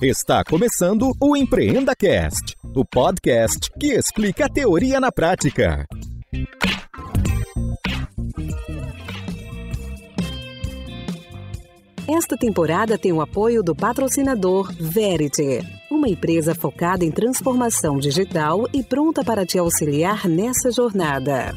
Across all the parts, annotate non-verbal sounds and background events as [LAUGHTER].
Está começando o Empreenda Cast, o podcast que explica a teoria na prática. Esta temporada tem o apoio do patrocinador Verity, uma empresa focada em transformação digital e pronta para te auxiliar nessa jornada.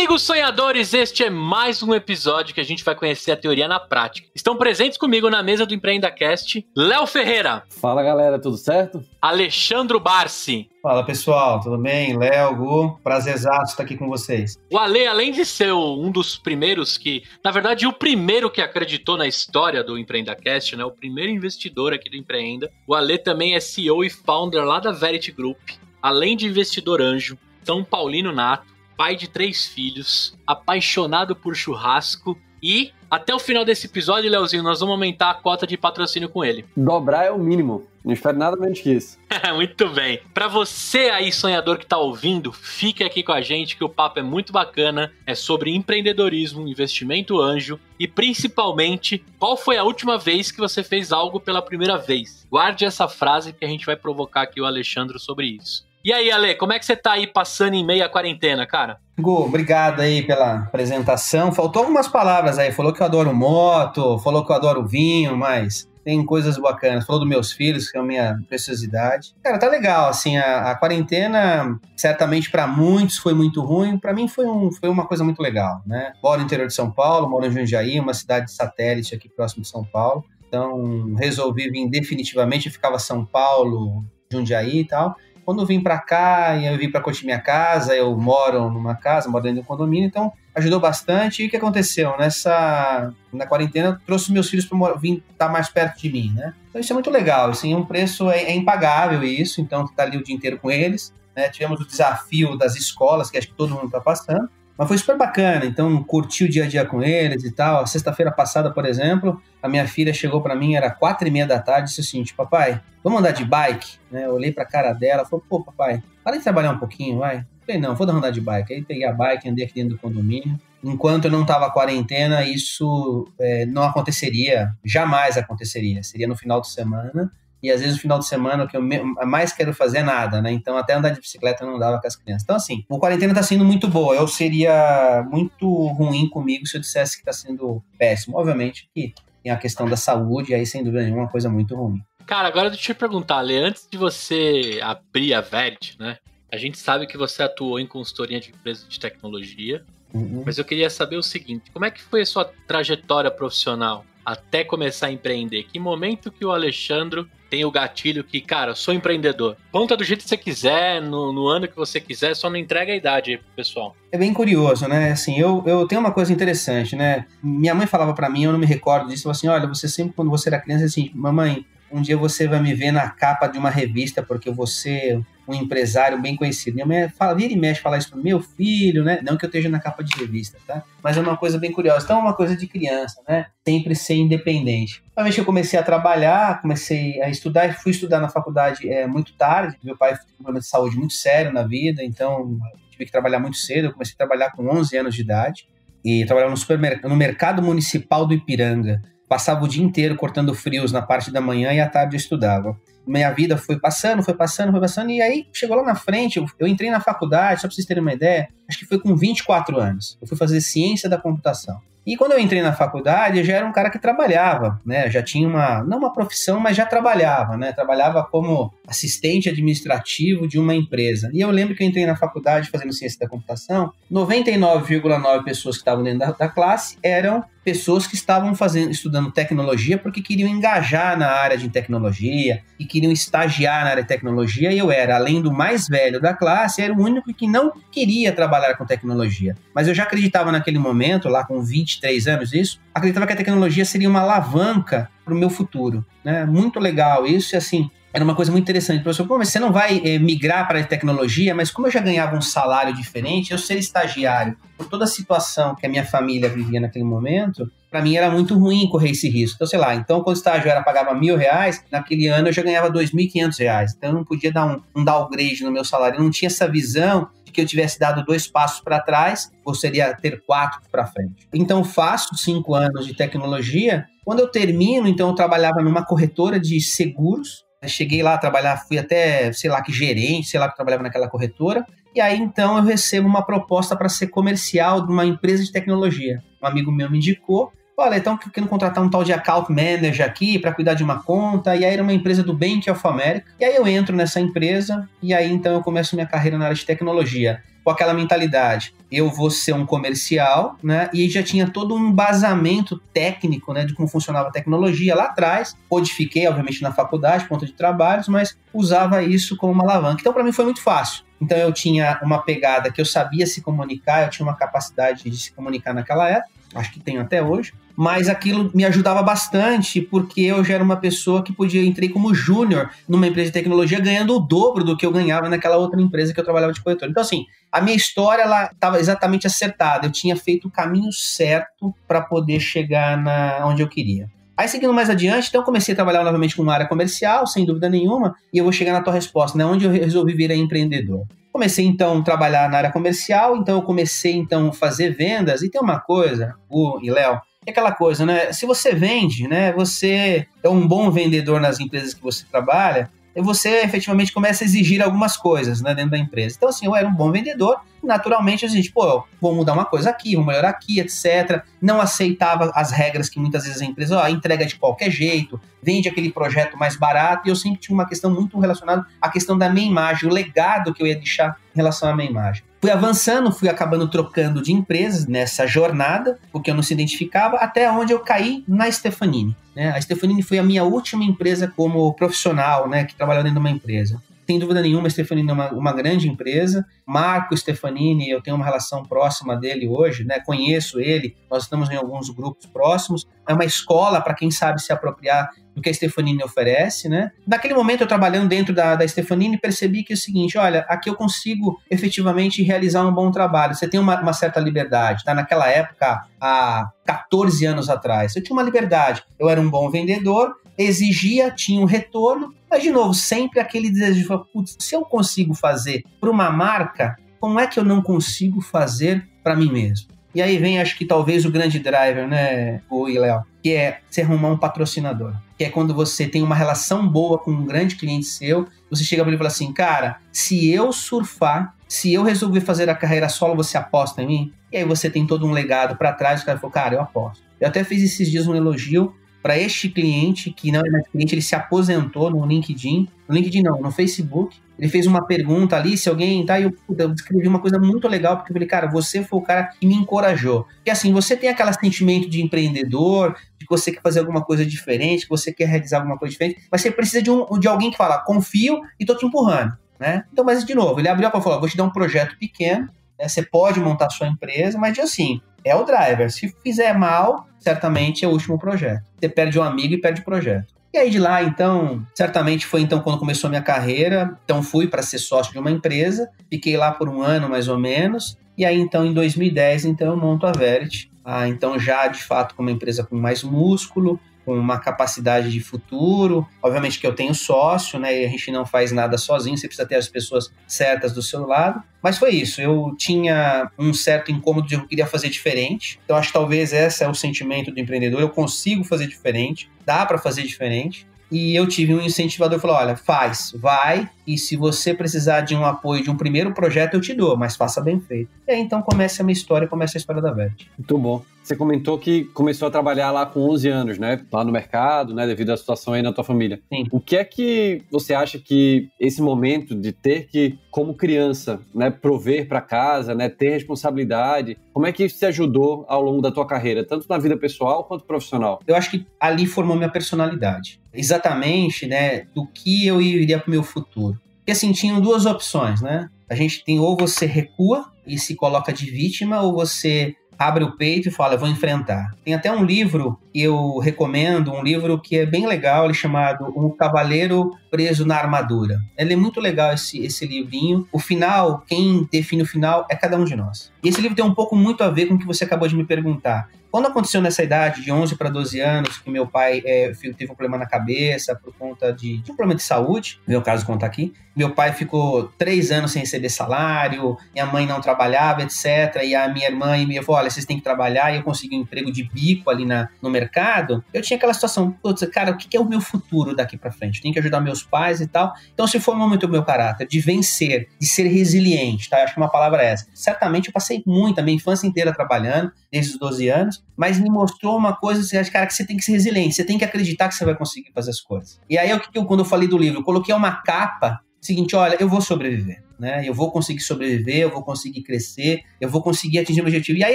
Amigos sonhadores! Este é mais um episódio que a gente vai conhecer a teoria na prática. Estão presentes comigo na mesa do EmpreendaCast Léo Ferreira. Fala galera, tudo certo? Alexandro Barsi. Fala pessoal, tudo bem? Léo, Gu, prazerzaço estar aqui com vocês. O Ale, além de ser um dos primeiros que, na verdade, o primeiro que acreditou na história do EmpreendaCast, né? O primeiro investidor aqui do Empreenda. O Ale também é CEO e founder lá da Verity Group. Além de investidor anjo, São Paulino nato, pai de três filhos, apaixonado por churrasco e até o final desse episódio, Leozinho, nós vamos aumentar a cota de patrocínio com ele. Dobrar é o mínimo. Não espero nada menos que isso. [LAUGHS] muito bem. Para você aí, sonhador que tá ouvindo, fique aqui com a gente que o papo é muito bacana. É sobre empreendedorismo, investimento anjo e principalmente qual foi a última vez que você fez algo pela primeira vez. Guarde essa frase que a gente vai provocar aqui o Alexandre sobre isso. E aí, Ale, como é que você tá aí passando em meia quarentena, cara? Gu, obrigado aí pela apresentação. Faltou algumas palavras aí. Falou que eu adoro moto, falou que eu adoro vinho, mas tem coisas bacanas. Falou dos meus filhos, que é a minha preciosidade. Cara, tá legal, assim, a, a quarentena, certamente para muitos foi muito ruim, para mim foi, um, foi uma coisa muito legal, né? Moro no interior de São Paulo, moro em Jundiaí, uma cidade satélite aqui próximo de São Paulo. Então, resolvi vir definitivamente, ficava São Paulo, Jundiaí e tal. Quando eu vim para cá, eu vim para curtir minha casa, eu moro numa casa, moro dentro de um condomínio, então ajudou bastante. E o que aconteceu? Nessa na quarentena, trouxe meus filhos para vir estar tá mais perto de mim, né? Então isso é muito legal, assim, um preço é, é impagável isso, então tá ali o dia inteiro com eles. Né? Tivemos o desafio das escolas, que acho que todo mundo está passando. Mas foi super bacana, então curti o dia a dia com eles e tal. Sexta-feira passada, por exemplo, a minha filha chegou para mim, era quatro e meia da tarde, e disse assim, tipo, papai, vamos andar de bike? Né? Eu olhei pra cara dela, falou, pô, papai, para de trabalhar um pouquinho, vai. falei, não, vou andar de bike. Aí peguei a bike, andei aqui dentro do condomínio. Enquanto eu não tava quarentena, isso é, não aconteceria, jamais aconteceria. Seria no final de semana e às vezes no final de semana o que eu mais quero fazer é nada, né? Então até andar de bicicleta não dava com as crianças. Então assim, o quarentena tá sendo muito boa. Eu seria muito ruim comigo se eu dissesse que tá sendo péssimo. Obviamente que tem a questão da saúde, aí sem dúvida nenhuma, uma coisa muito ruim. Cara, agora deixa eu te perguntar, Lê, antes de você abrir a Verit, né? A gente sabe que você atuou em consultoria de empresas de tecnologia, uhum. mas eu queria saber o seguinte: como é que foi a sua trajetória profissional até começar a empreender? Que momento que o Alexandre tem o gatilho que, cara, sou empreendedor. Conta do jeito que você quiser, no, no ano que você quiser, só não entrega a idade aí pro pessoal. É bem curioso, né? Assim, eu, eu tenho uma coisa interessante, né? Minha mãe falava para mim, eu não me recordo disso, assim, olha, você sempre, quando você era criança, assim, mamãe, um dia você vai me ver na capa de uma revista porque você um empresário bem conhecido. Minha mãe fala, vira e mexe falar isso pro meu filho, né? Não que eu esteja na capa de revista, tá? Mas é uma coisa bem curiosa. Então é uma coisa de criança, né? Sempre ser independente. Uma vez que eu comecei a trabalhar, comecei a estudar, fui estudar na faculdade é, muito tarde. Meu pai teve um problema de saúde muito sério na vida, então tive que trabalhar muito cedo. Eu comecei a trabalhar com 11 anos de idade e trabalhava no supermercado, no mercado municipal do Ipiranga. Passava o dia inteiro cortando frios na parte da manhã e à tarde eu estudava minha vida foi passando, foi passando, foi passando, e aí chegou lá na frente, eu, eu entrei na faculdade, só pra vocês terem uma ideia, acho que foi com 24 anos. Eu fui fazer ciência da computação. E quando eu entrei na faculdade, eu já era um cara que trabalhava, né? Já tinha uma, não uma profissão, mas já trabalhava, né? Trabalhava como assistente administrativo de uma empresa. E eu lembro que eu entrei na faculdade fazendo ciência da computação, 99,9 pessoas que estavam dentro da, da classe eram pessoas que estavam fazendo, estudando tecnologia porque queriam engajar na área de tecnologia e queriam estagiar na área de tecnologia. E eu era, além do mais velho da classe, era o único que não queria trabalhar com tecnologia. Mas eu já acreditava naquele momento, lá com 23 anos, isso, acreditava que a tecnologia seria uma alavanca para o meu futuro. Né? Muito legal isso, e assim, era uma coisa muito interessante. Professor, pô, mas você não vai é, migrar para a tecnologia, mas como eu já ganhava um salário diferente, eu ser estagiário, por toda a situação que a minha família vivia naquele momento, para mim era muito ruim correr esse risco. Então, sei lá, então quando o estágio era pagava mil reais, naquele ano eu já ganhava dois mil e quinhentos reais. Então eu não podia dar um, um downgrade no meu salário. Eu não tinha essa visão de que eu tivesse dado dois passos para trás, ou seria ter quatro para frente. Então, faço cinco anos de tecnologia. Quando eu termino, então, eu trabalhava numa corretora de seguros. Eu cheguei lá a trabalhar, fui até, sei lá, que gerente, sei lá, que trabalhava naquela corretora. E aí, então, eu recebo uma proposta para ser comercial de uma empresa de tecnologia. Um amigo meu me indicou olha, então querendo contratar um tal de account manager aqui para cuidar de uma conta, e aí era uma empresa do Bank of America. E aí eu entro nessa empresa, e aí então eu começo minha carreira na área de tecnologia. Com aquela mentalidade, eu vou ser um comercial, né? E já tinha todo um embasamento técnico, né, de como funcionava a tecnologia lá atrás. Codifiquei, obviamente, na faculdade, ponto de trabalhos, mas usava isso como uma alavanca. Então, para mim, foi muito fácil. Então, eu tinha uma pegada que eu sabia se comunicar, eu tinha uma capacidade de se comunicar naquela época, acho que tenho até hoje mas aquilo me ajudava bastante porque eu já era uma pessoa que podia entrei como júnior numa empresa de tecnologia ganhando o dobro do que eu ganhava naquela outra empresa que eu trabalhava de corretor. Então assim, a minha história ela estava exatamente acertada. Eu tinha feito o caminho certo para poder chegar na onde eu queria. Aí, seguindo mais adiante, então comecei a trabalhar novamente com uma área comercial, sem dúvida nenhuma, e eu vou chegar na tua resposta, né? Onde eu resolvi vir empreendedor. Comecei então a trabalhar na área comercial, então eu comecei então a fazer vendas, e tem uma coisa, o e Léo, é aquela coisa, né? Se você vende, né? Você é um bom vendedor nas empresas que você trabalha, você efetivamente começa a exigir algumas coisas né, dentro da empresa. Então, assim, eu era um bom vendedor, naturalmente a gente, pô, vou mudar uma coisa aqui, vou melhorar aqui, etc. Não aceitava as regras que muitas vezes a empresa, ó, entrega de qualquer jeito, vende aquele projeto mais barato, e eu sempre tinha uma questão muito relacionada à questão da minha imagem, o legado que eu ia deixar em relação à minha imagem. Fui avançando, fui acabando trocando de empresas nessa jornada, porque eu não se identificava, até onde eu caí na Stefanini. Né? A Stefanini foi a minha última empresa como profissional, né, que trabalhou dentro de uma empresa sem dúvida nenhuma, a Stefanini é uma, uma, grande empresa. Marco Stefanini, eu tenho uma relação próxima dele hoje, né? Conheço ele, nós estamos em alguns grupos próximos. É uma escola para quem sabe se apropriar do que a Stefanini oferece, né? Naquele momento, eu trabalhando dentro da, da Stefanini, percebi que é o seguinte: olha, aqui eu consigo efetivamente realizar um bom trabalho. Você tem uma, uma certa liberdade, tá? Naquela época, há 14 anos atrás, eu tinha uma liberdade. Eu era um bom vendedor, exigia, tinha um retorno, mas de novo, sempre aquele desejo putz, se eu consigo fazer para uma marca, como é que eu não consigo fazer para mim mesmo? E aí vem, acho que talvez o grande driver, né, o Léo, que é se arrumar um patrocinador. Que é quando você tem uma relação boa com um grande cliente seu, você chega para ele e fala assim, cara, se eu surfar, se eu resolver fazer a carreira solo, você aposta em mim? E aí você tem todo um legado para trás, o cara falou, cara, eu aposto. Eu até fiz esses dias um elogio para este cliente, que não é mais cliente, ele se aposentou no LinkedIn. No LinkedIn não, no Facebook. Ele fez uma pergunta ali, se alguém tá, e eu, eu escrevi uma coisa muito legal, porque eu falei, cara, você foi o cara que me encorajou. Porque assim, você tem aquele sentimento de empreendedor, de que você quer fazer alguma coisa diferente, que você quer realizar alguma coisa diferente, mas você precisa de, um, de alguém que fala, confio e tô te empurrando. Né? Então, mas de novo, ele abriu para falar, vou te dar um projeto pequeno, né? você pode montar sua empresa, mas assim, é o driver. Se fizer mal, certamente é o último projeto. Você perde um amigo e perde o projeto. E aí de lá, então, certamente foi então quando começou a minha carreira. Então fui para ser sócio de uma empresa, fiquei lá por um ano mais ou menos. E aí então em 2010, então eu monto a Verity. Ah, então já de fato com uma empresa com mais músculo, com uma capacidade de futuro. Obviamente que eu tenho sócio, né? E a gente não faz nada sozinho, você precisa ter as pessoas certas do seu lado. Mas foi isso, eu tinha um certo incômodo de eu queria fazer diferente. Então acho que talvez esse é o sentimento do empreendedor, eu consigo fazer diferente, dá para fazer diferente. E eu tive um incentivador falou: olha, faz, vai, e se você precisar de um apoio de um primeiro projeto, eu te dou, mas faça bem feito. E aí então começa a minha história, começa a história da Vert. Muito bom. Você comentou que começou a trabalhar lá com 11 anos, né? Lá no mercado, né? Devido à situação aí na tua família. Sim. O que é que você acha que esse momento de ter que, como criança, né, prover para casa, né, ter responsabilidade, como é que isso te ajudou ao longo da tua carreira, tanto na vida pessoal quanto profissional? Eu acho que ali formou minha personalidade. Exatamente, né, do que eu iria para o meu futuro. Porque assim, tinham duas opções, né? A gente tem ou você recua e se coloca de vítima, ou você abre o peito e fala, vou enfrentar. Tem até um livro que eu recomendo, um livro que é bem legal, ele é chamado O Cavaleiro preso na armadura. Ele é muito legal esse, esse livrinho. O final, quem define o final é cada um de nós. E esse livro tem um pouco muito a ver com o que você acabou de me perguntar. Quando aconteceu nessa idade, de 11 para 12 anos, que meu pai é, teve um problema na cabeça por conta de, de um problema de saúde, meu caso conta aqui, meu pai ficou três anos sem receber salário, minha mãe não trabalhava, etc. E a minha irmã e minha avó, olha, vocês têm que trabalhar, e eu consegui um emprego de bico ali na, no mercado. Eu tinha aquela situação, putz, cara, o que é o meu futuro daqui para frente? Eu tenho que ajudar meus pais e tal. Então se formou muito o meu caráter de vencer, de ser resiliente, tá? Acho que uma palavra é essa. Certamente eu passei muito, a minha infância inteira trabalhando, desde os 12 anos, mas me mostrou uma coisa, assim, cara, que você tem que ser resiliente, você tem que acreditar que você vai conseguir fazer as coisas. E aí, eu, quando eu falei do livro, eu coloquei uma capa seguinte, olha, eu vou sobreviver, né? Eu vou conseguir sobreviver, eu vou conseguir crescer, eu vou conseguir atingir o meu objetivo. E aí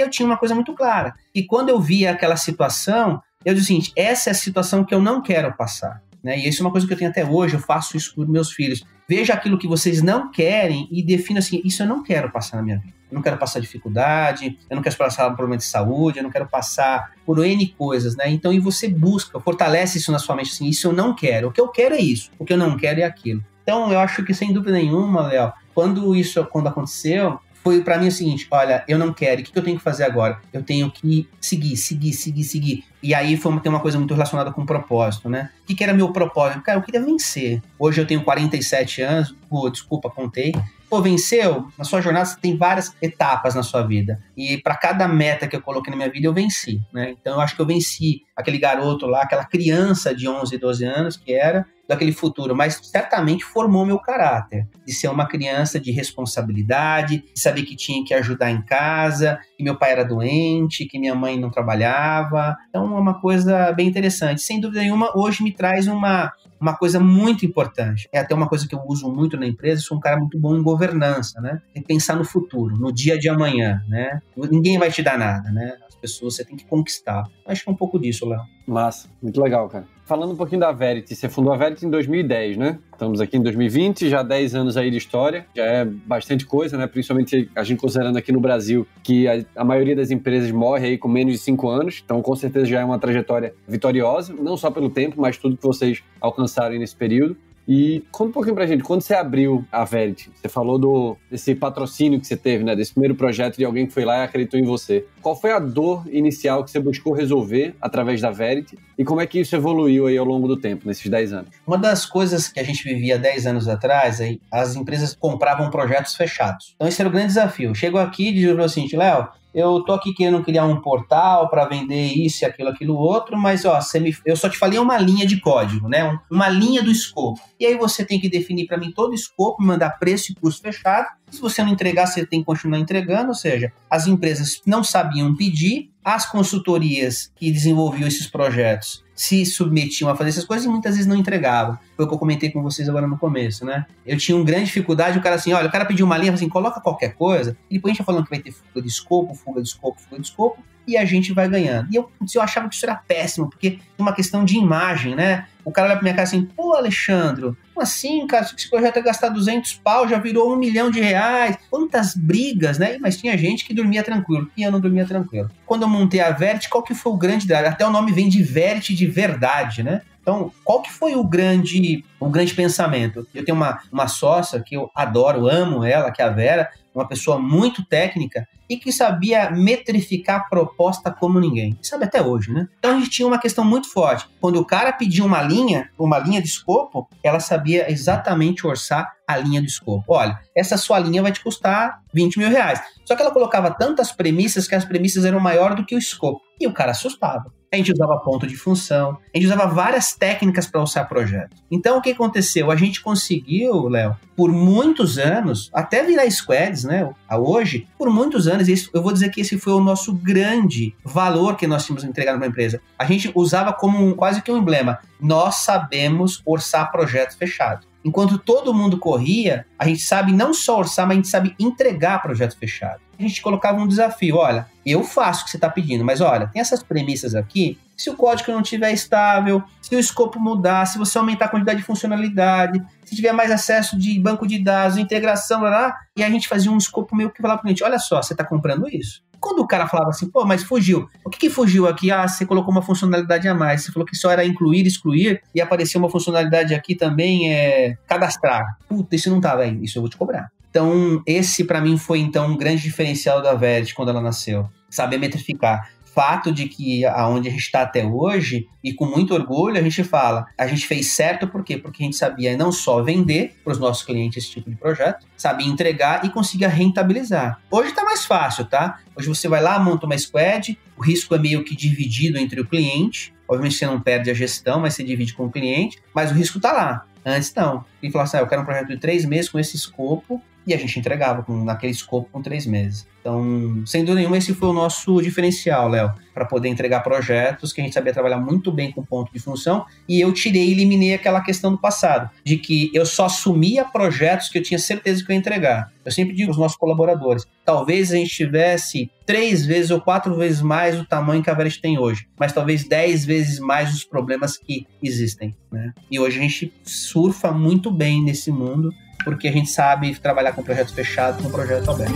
eu tinha uma coisa muito clara. E quando eu via aquela situação, eu disse o seguinte, essa é a situação que eu não quero passar. Né? E isso é uma coisa que eu tenho até hoje, eu faço isso com meus filhos. Veja aquilo que vocês não querem e defina assim, isso eu não quero passar na minha vida. Eu não quero passar dificuldade, eu não quero passar por problema de saúde, eu não quero passar por N coisas, né? Então, e você busca, fortalece isso na sua mente, assim, isso eu não quero. O que eu quero é isso, o que eu não quero é aquilo. Então, eu acho que sem dúvida nenhuma, Léo, quando isso quando aconteceu, foi para mim o seguinte: olha, eu não quero, o que, eu tenho que fazer agora? Eu tenho que seguir, seguir, seguir, seguir. E aí foi, tem uma coisa muito relacionada com propósito, né? O que, que era meu propósito? Cara, eu queria vencer. Hoje eu tenho 47 anos, pô, desculpa, contei. Pô, venceu? Na sua jornada você tem várias etapas na sua vida. E para cada meta que eu coloquei na minha vida, eu venci, né? Então eu acho que eu venci aquele garoto lá, aquela criança de 11, 12 anos que era, daquele futuro, mas certamente formou meu caráter de ser uma criança de responsabilidade, de saber que tinha que ajudar em casa, que meu pai era doente, que minha mãe não trabalhava. Então é uma coisa bem interessante. Sem dúvida nenhuma, hoje me traz uma uma coisa muito importante. É até uma coisa que eu uso muito na empresa, sou um cara muito bom em governança, né? Que pensar no futuro, no dia de amanhã, né? Ninguém vai te dar nada, né? As pessoas você tem que conquistar. Acho que é um pouco disso, Léo. Massa, muito legal, cara. Falando um pouquinho da Verity, você fundou a Verity em 2010, né? Estamos aqui em 2020, já 10 anos aí de história, já é bastante coisa, né? Principalmente a gente considerando aqui no Brasil que a, a maioria das empresas morre aí com menos de 5 anos, então com certeza já é uma trajetória vitoriosa, não só pelo tempo, mas tudo que vocês alcançaram nesse período. E conta um pouquinho pra gente, quando você abriu a Verity, você falou do, desse patrocínio que você teve, né? Desse primeiro projeto de alguém que foi lá e acreditou em você. Qual foi a dor inicial que você buscou resolver através da Verity e como é que isso evoluiu aí ao longo do tempo, nesses 10 anos? Uma das coisas que a gente vivia 10 anos atrás, as empresas compravam projetos fechados. Então esse era o grande desafio. Chegou aqui e disse assim, Léo, eu tô aqui querendo criar um portal para vender isso, aquilo, aquilo outro, mas ó, me, eu só te falei uma linha de código, né? Uma linha do escopo. E aí você tem que definir para mim todo o escopo, mandar preço e custo fechado. Se você não entregar, você tem que continuar entregando, ou seja, as empresas não sabiam pedir, as consultorias que desenvolviam esses projetos se submetiam a fazer essas coisas e muitas vezes não entregavam. Foi o que eu comentei com vocês agora no começo, né? Eu tinha uma grande dificuldade, o cara assim, olha, o cara pediu uma linha, assim, coloca qualquer coisa, e depois a gente tá falando que vai ter fuga de escopo, fuga de escopo, fuga de escopo, e a gente vai ganhando. E eu, eu achava que isso era péssimo, porque uma questão de imagem, né? O cara olha pra minha cara assim, pô, Alexandre, como assim, cara? Esse projeto ia gastar 200 pau, já virou um milhão de reais. Quantas brigas, né? Mas tinha gente que dormia tranquilo, e eu não dormia tranquilo. Quando eu montei a Vert, qual que foi o grande... Até o nome vem de Vert de verdade, né? Então, qual que foi o grande, o grande pensamento? Eu tenho uma, uma sócia que eu adoro, amo ela, que é a Vera, uma pessoa muito técnica e que sabia metrificar a proposta como ninguém. Sabe até hoje, né? Então a gente tinha uma questão muito forte. Quando o cara pedia uma linha, uma linha de escopo, ela sabia exatamente orçar a linha do escopo. Olha, essa sua linha vai te custar 20 mil reais. Só que ela colocava tantas premissas que as premissas eram maior do que o escopo. E o cara assustava. A gente usava ponto de função, a gente usava várias técnicas para usar projeto. Então o que aconteceu? A gente conseguiu, Léo, por muitos anos, até virar squads, né? A hoje, por muitos anos, isso, eu vou dizer que esse foi o nosso grande valor que nós tínhamos entregado para a empresa. A gente usava como um, quase que um emblema. Nós sabemos orçar projetos fechados. Enquanto todo mundo corria, a gente sabe não só orçar, mas a gente sabe entregar projeto fechado. A gente colocava um desafio. Olha, eu faço o que você está pedindo, mas olha, tem essas premissas aqui. Se o código não estiver estável, se o escopo mudar, se você aumentar a quantidade de funcionalidade, se tiver mais acesso de banco de dados, integração, lá, lá e a gente fazia um escopo meio que falava para o cliente: olha só, você está comprando isso. Quando o cara falava assim, pô, mas fugiu. O que, que fugiu aqui? Ah, você colocou uma funcionalidade a mais. Você falou que só era incluir, excluir, e apareceu uma funcionalidade aqui também, é cadastrar. Puta, isso não tá, velho. Isso eu vou te cobrar. Então, esse para mim foi então um grande diferencial da Verity quando ela nasceu. Saber metrificar fato de que aonde a gente está até hoje, e com muito orgulho a gente fala, a gente fez certo por quê? Porque a gente sabia não só vender para os nossos clientes esse tipo de projeto, sabia entregar e conseguia rentabilizar. Hoje está mais fácil, tá? Hoje você vai lá, monta uma squad, o risco é meio que dividido entre o cliente, obviamente você não perde a gestão, mas você divide com o cliente, mas o risco está lá. Antes não. E falou assim: ah, eu quero um projeto de três meses com esse escopo, e a gente entregava com, naquele escopo com três meses. Então, sem dúvida nenhuma, esse foi o nosso diferencial, Léo, para poder entregar projetos que a gente sabia trabalhar muito bem com ponto de função. E eu tirei e eliminei aquela questão do passado, de que eu só assumia projetos que eu tinha certeza que eu ia entregar. Eu sempre digo aos nossos colaboradores: talvez a gente tivesse três vezes ou quatro vezes mais o tamanho que a Verest tem hoje, mas talvez dez vezes mais os problemas que existem. Né? E hoje a gente surfa muito bem nesse mundo porque a gente sabe trabalhar com projetos fechados com projeto aberto.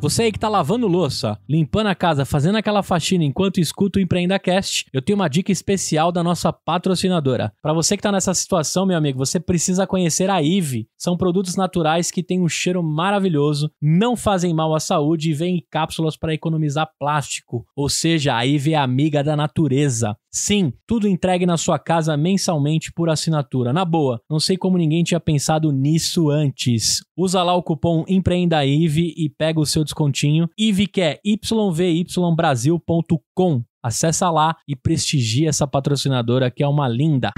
Você aí que tá lavando louça, limpando a casa, fazendo aquela faxina enquanto escuta o Empreenda Cast, eu tenho uma dica especial da nossa patrocinadora. Para você que tá nessa situação, meu amigo, você precisa conhecer a Ive. São produtos naturais que têm um cheiro maravilhoso, não fazem mal à saúde e vêm em cápsulas para economizar plástico. Ou seja, a Ive é amiga da natureza. Sim, tudo entregue na sua casa mensalmente por assinatura. Na boa, não sei como ninguém tinha pensado nisso antes. Usa lá o cupom EMPREENDAIVE e pega o seu descontinho. IVE que é yvybrasil.com. Acessa lá e prestigie essa patrocinadora que é uma linda.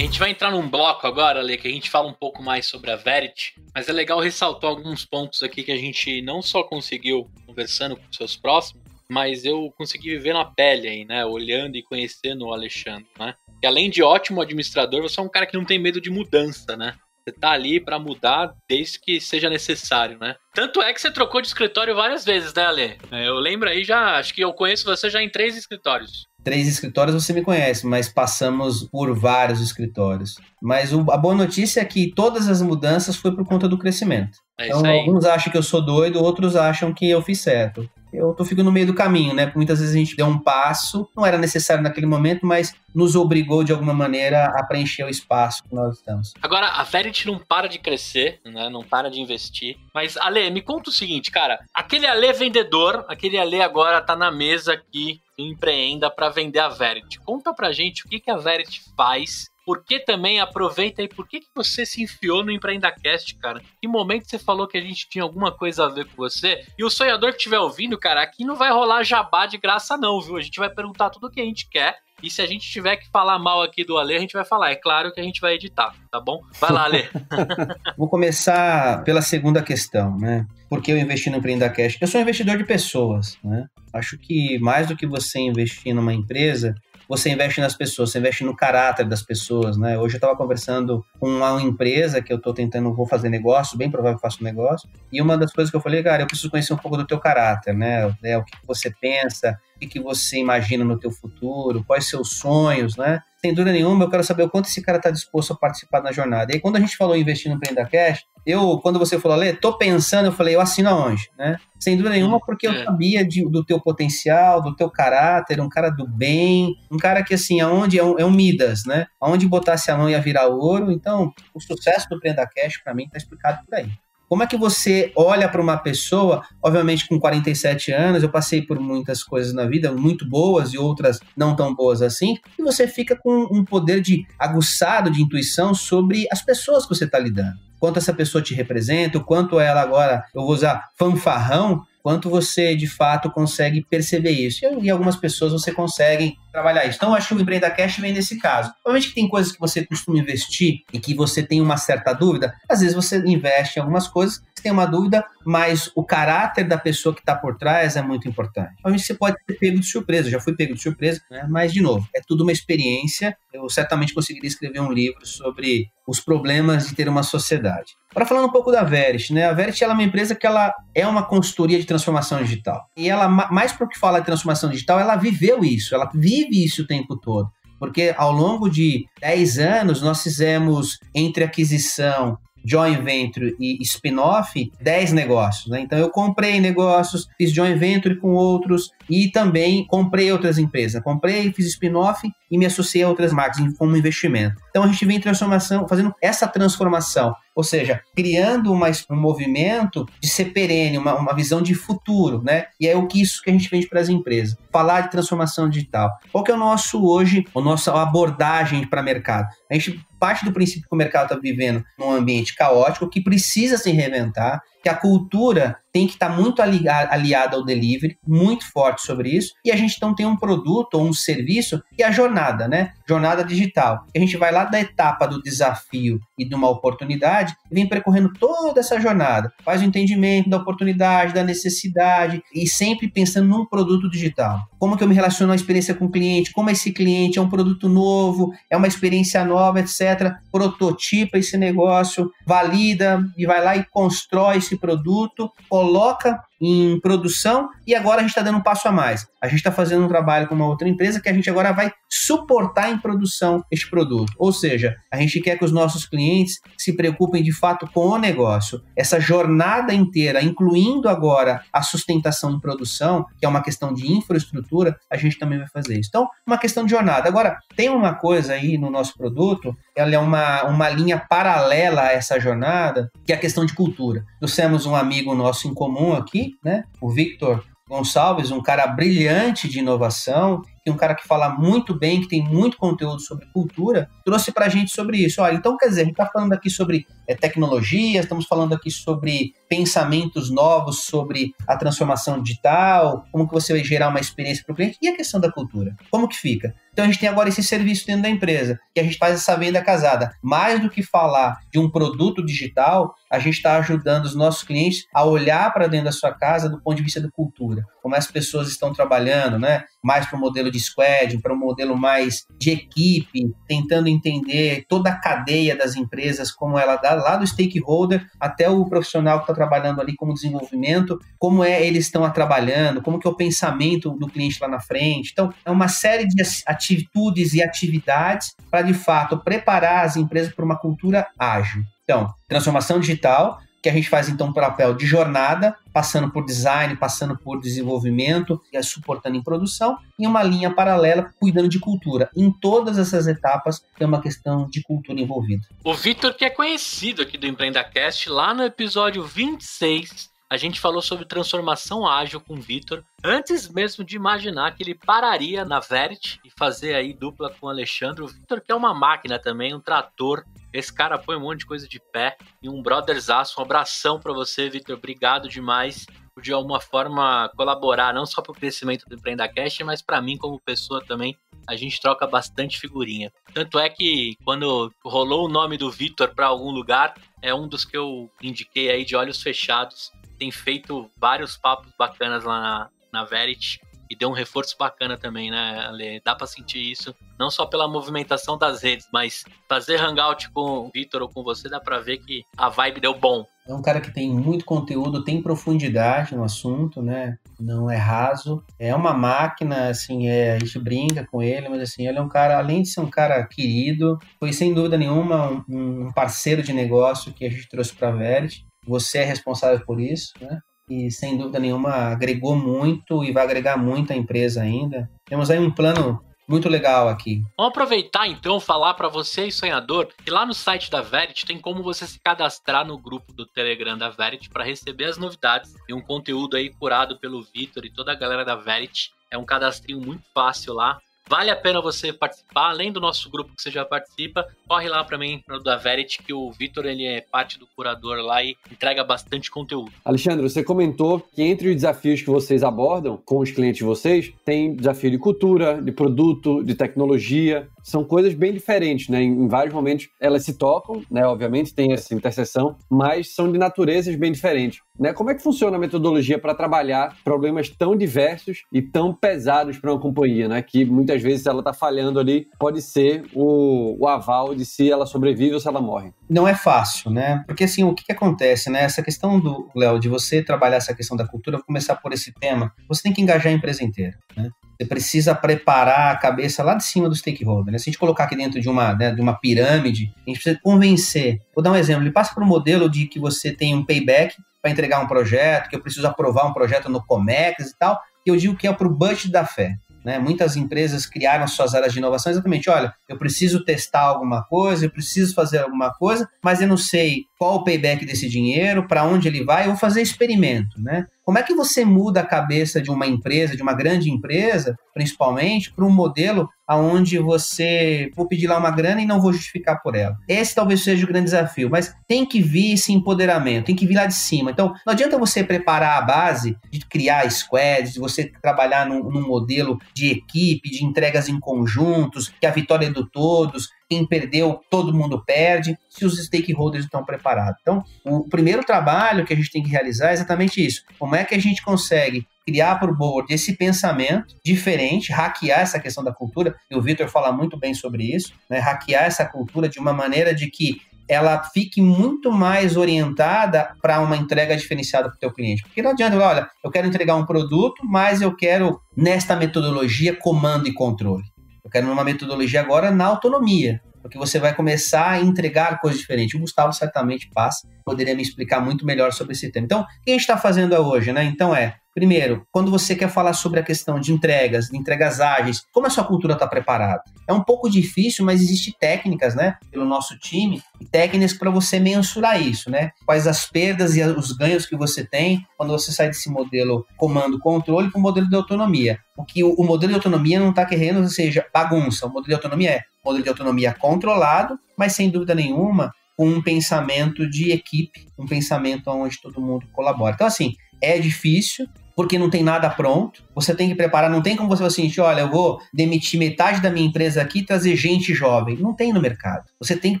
Gente vai entrar num bloco agora, Ale, que a gente fala um pouco mais sobre a Verity, mas é legal ressaltar alguns pontos aqui que a gente não só conseguiu conversando com seus próximos, mas eu consegui viver na pele aí, né? Olhando e conhecendo o Alexandre, né? E além de ótimo administrador, você é um cara que não tem medo de mudança, né? Você tá ali para mudar desde que seja necessário, né? Tanto é que você trocou de escritório várias vezes, né, Ale? É, eu lembro aí já, acho que eu conheço você já em três escritórios três escritórios você me conhece, mas passamos por vários escritórios. Mas o, a boa notícia é que todas as mudanças foi por conta do crescimento. É então, alguns acham que eu sou doido, outros acham que eu fiz certo. Eu tô ficando no meio do caminho, né? Muitas vezes a gente deu um passo, não era necessário naquele momento, mas nos obrigou de alguma maneira a preencher o espaço que nós estamos. Agora, a Verity não para de crescer, né? Não para de investir. Mas, Ale, me conta o seguinte, cara. Aquele Ale vendedor, aquele Ale agora tá na mesa aqui empreenda para vender a Verity. Conta pra gente o que, que a Verity faz por que também aproveita e por que, que você se enfiou no EmpreendaCast, cara? Que momento você falou que a gente tinha alguma coisa a ver com você? E o sonhador que estiver ouvindo, cara, aqui não vai rolar jabá de graça, não, viu? A gente vai perguntar tudo o que a gente quer. E se a gente tiver que falar mal aqui do Ale, a gente vai falar. É claro que a gente vai editar, tá bom? Vai lá, Ale. [LAUGHS] Vou começar pela segunda questão, né? Por que eu investi no EmpreendaCast? Eu sou um investidor de pessoas, né? Acho que mais do que você investir numa empresa, você investe nas pessoas, você investe no caráter das pessoas, né? Hoje eu estava conversando com uma empresa que eu estou tentando, vou fazer negócio, bem provável que faço negócio, e uma das coisas que eu falei, cara, eu preciso conhecer um pouco do teu caráter, né? É, o que você pensa, o que você imagina no teu futuro, quais seus sonhos, né? Sem dúvida nenhuma, eu quero saber o quanto esse cara está disposto a participar da jornada. E aí, quando a gente falou investir no Prenda Cash, eu, quando você falou, Lê, tô pensando, eu falei, eu assino aonde, né? Sem dúvida nenhuma, porque eu é. sabia de, do teu potencial, do teu caráter, um cara do bem, um cara que, assim, aonde é um, é um Midas, né? Aonde botasse a mão ia virar ouro. Então, o sucesso do Prenda Cash, para mim, tá explicado por aí. Como é que você olha para uma pessoa, obviamente com 47 anos, eu passei por muitas coisas na vida, muito boas e outras não tão boas assim, e você fica com um poder de aguçado de intuição sobre as pessoas que você está lidando. Quanto essa pessoa te representa, o quanto ela agora, eu vou usar fanfarrão, quanto você de fato consegue perceber isso. E, algumas pessoas você consegue trabalhar isso. Então, acho que o Empreenda Cash vem nesse caso. Obviamente que tem coisas que você costuma investir e que você tem uma certa dúvida. Às vezes você investe em algumas coisas, tem uma dúvida, mas o caráter da pessoa que está por trás é muito importante. A gente pode ser pego de surpresa, eu já fui pego de surpresa, né? mas, de novo, é tudo uma experiência. Eu certamente conseguiria escrever um livro sobre os problemas de ter uma sociedade. Para falar um pouco da Verit, né? A Verit é uma empresa que ela é uma consultoria de transformação digital. E ela, mais para o que fala de transformação digital, ela viveu isso, ela vive isso o tempo todo. Porque ao longo de 10 anos nós fizemos entre aquisição, joint venture e spin-off 10 negócios. Né? Então eu comprei negócios, fiz joint venture com outros e também comprei outras empresas. Comprei, fiz spin-off e me associei a outras marcas como investimento. Então a gente vem transformação, fazendo essa transformação, ou seja, criando uma, um movimento de ser perene, uma, uma visão de futuro, né? E é o que isso que a gente vende para as empresas. Falar de transformação digital. Qual que é o nosso hoje, a nossa abordagem para mercado? A gente parte do princípio que o mercado está vivendo num ambiente caótico que precisa se reinventar, que a cultura tem que estar tá muito aliada ao delivery, muito forte sobre isso, e a gente então tem um produto ou um serviço que é a jornada, né? Jornada digital. A gente vai lá da etapa do desafio e de uma oportunidade e vem percorrendo toda essa jornada, faz o entendimento da oportunidade, da necessidade e sempre pensando num produto digital. Como que eu me relaciono à experiência com o cliente, como esse cliente é um produto novo, é uma experiência nova, etc. Prototipa esse negócio, valida e vai lá e constrói esse produto, coloca em produção e agora a gente está dando um passo a mais. A gente está fazendo um trabalho com uma outra empresa que a gente agora vai suportar em produção este produto. Ou seja, a gente quer que os nossos clientes se preocupem de fato com o negócio. Essa jornada inteira, incluindo agora a sustentação em produção, que é uma questão de infraestrutura, a gente também vai fazer isso. Então, uma questão de jornada. Agora, tem uma coisa aí no nosso produto, ela é uma, uma linha paralela a essa jornada, que é a questão de cultura. Nós temos um amigo nosso em comum aqui, né? O Victor Gonçalves, um cara brilhante de inovação, que é um cara que fala muito bem, que tem muito conteúdo sobre cultura, trouxe para a gente sobre isso. Olha, então quer dizer, a gente está falando aqui sobre é, tecnologia, estamos falando aqui sobre pensamentos novos sobre a transformação digital, como que você vai gerar uma experiência para o cliente e a questão da cultura. Como que fica? Então a gente tem agora esse serviço dentro da empresa, que a gente faz essa venda casada. Mais do que falar de um produto digital, a gente está ajudando os nossos clientes a olhar para dentro da sua casa do ponto de vista da cultura. Como as pessoas estão trabalhando, né? Mais para o modelo de squad, para um modelo mais de equipe, tentando entender toda a cadeia das empresas, como ela dá lá do stakeholder até o profissional que está trabalhando ali como desenvolvimento, como é eles estão trabalhando, como que é o pensamento do cliente lá na frente. Então, é uma série de atitudes e atividades para, de fato, preparar as empresas para uma cultura ágil. Então, transformação digital, que a gente faz então um papel de jornada, passando por design, passando por desenvolvimento e suportando em produção, e uma linha paralela cuidando de cultura. Em todas essas etapas tem uma questão de cultura envolvida. O Vitor, que é conhecido aqui do EmpreendaCast, lá no episódio 26, a gente falou sobre transformação ágil com o Vitor, antes mesmo de imaginar que ele pararia na Verit e fazer aí dupla com o Alexandre. O Vitor que é uma máquina também, um trator. Esse cara põe um monte de coisa de pé e um brotherzaço. Um abração para você, Vitor. Obrigado demais por de alguma forma colaborar não só para o crescimento do EmpreendaCast, mas para mim como pessoa também. A gente troca bastante figurinha. Tanto é que quando rolou o nome do Vitor para algum lugar, é um dos que eu indiquei aí de olhos fechados tem feito vários papos bacanas lá na, na Verity e deu um reforço bacana também, né, Ale? Dá pra sentir isso, não só pela movimentação das redes, mas fazer hangout com o Vitor ou com você, dá pra ver que a vibe deu bom. É um cara que tem muito conteúdo, tem profundidade no assunto, né? Não é raso. É uma máquina, assim, é, a gente brinca com ele, mas assim, ele é um cara, além de ser um cara querido, foi sem dúvida nenhuma um, um parceiro de negócio que a gente trouxe para a. Você é responsável por isso, né? E sem dúvida nenhuma agregou muito e vai agregar muito à empresa ainda. Temos aí um plano muito legal aqui. Vamos aproveitar então falar para você sonhador que lá no site da Verity tem como você se cadastrar no grupo do Telegram da Verity para receber as novidades e um conteúdo aí curado pelo Vitor e toda a galera da Verity. É um cadastrinho muito fácil lá. Vale a pena você participar, além do nosso grupo que você já participa, corre lá para mim no da Verity que o Vitor ele é parte do curador lá e entrega bastante conteúdo. Alexandre, você comentou que entre os desafios que vocês abordam com os clientes de vocês, tem desafio de cultura, de produto, de tecnologia. São coisas bem diferentes, né? Em, vários momentos elas se tocam, né? Obviamente tem essa interseção, mas são de naturezas bem diferentes. Né? Como é que funciona a metodologia para trabalhar problemas tão diversos e tão pesados para uma companhia, né? Que muitas vezes ela está falhando ali, pode ser o, o, aval de se ela sobrevive ou se ela morre. Não é fácil, né? Porque assim, o que, que acontece, né? Essa questão do, Léo, de você trabalhar essa questão da cultura, vou começar por esse tema, você tem que engajar a empresa inteira, né? Você precisa preparar a cabeça lá de cima do stakeholder. Né? Se a gente colocar aqui dentro de uma, né, de uma pirâmide, a gente precisa convencer. Vou dar um exemplo. Ele passa por um modelo de que você tem um payback para entregar um projeto, que eu preciso aprovar um projeto no Comex e tal. E eu digo que é para o budget da fé. Né? Muitas empresas criaram suas áreas de inovação exatamente, olha, eu preciso testar alguma coisa, eu preciso fazer alguma coisa, mas eu não sei qual o payback desse dinheiro, para onde ele vai, eu vou fazer experimento, né? Como é que você muda a cabeça de uma empresa, de uma grande empresa, principalmente, para um modelo aonde você vou pedir lá uma grana e não vou justificar por ela? Esse talvez seja o grande desafio, mas tem que vir esse empoderamento, tem que vir lá de cima. Então, não adianta você preparar a base de criar squads, de você trabalhar num, num modelo de equipe, de entregas em conjuntos, que a vitória é do todos, quem perdeu, todo mundo perde, se os stakeholders estão preparados. Então, o primeiro trabalho que a gente tem que realizar é exatamente isso. Como é que a gente consegue criar para o board esse pensamento diferente, hackear essa questão da cultura, e o Vitor fala muito bem sobre isso, né? hackear essa cultura de uma maneira de que ela fique muito mais orientada para uma entrega diferenciada para o teu cliente. Porque não adianta, olha, eu quero entregar um produto, mas eu quero nesta metodologia comando e controle. Quero uma metodologia agora na autonomia, porque você vai começar a entregar coisas diferentes. O Gustavo certamente passa, poderia me explicar muito melhor sobre esse tema. Então, o que a gente está fazendo hoje, né? Então é Primeiro, quando você quer falar sobre a questão de entregas, de entregas ágeis, como a sua cultura está preparada? É um pouco difícil, mas existem técnicas, né, pelo nosso time, técnicas para você mensurar isso, né? Quais as perdas e os ganhos que você tem quando você sai desse modelo comando-controle para o modelo de autonomia. O que o, modelo de autonomia não está querendo, seja, bagunça. O modelo de autonomia é modelo de autonomia controlado, mas sem dúvida nenhuma com um pensamento de equipe, um pensamento onde todo mundo colabora. Então, assim, é difícil, porque não tem nada pronto. Você tem que preparar, não tem como você assim, olha, eu vou demitir metade da minha empresa aqui e trazer gente jovem. Não tem no mercado. Você tem que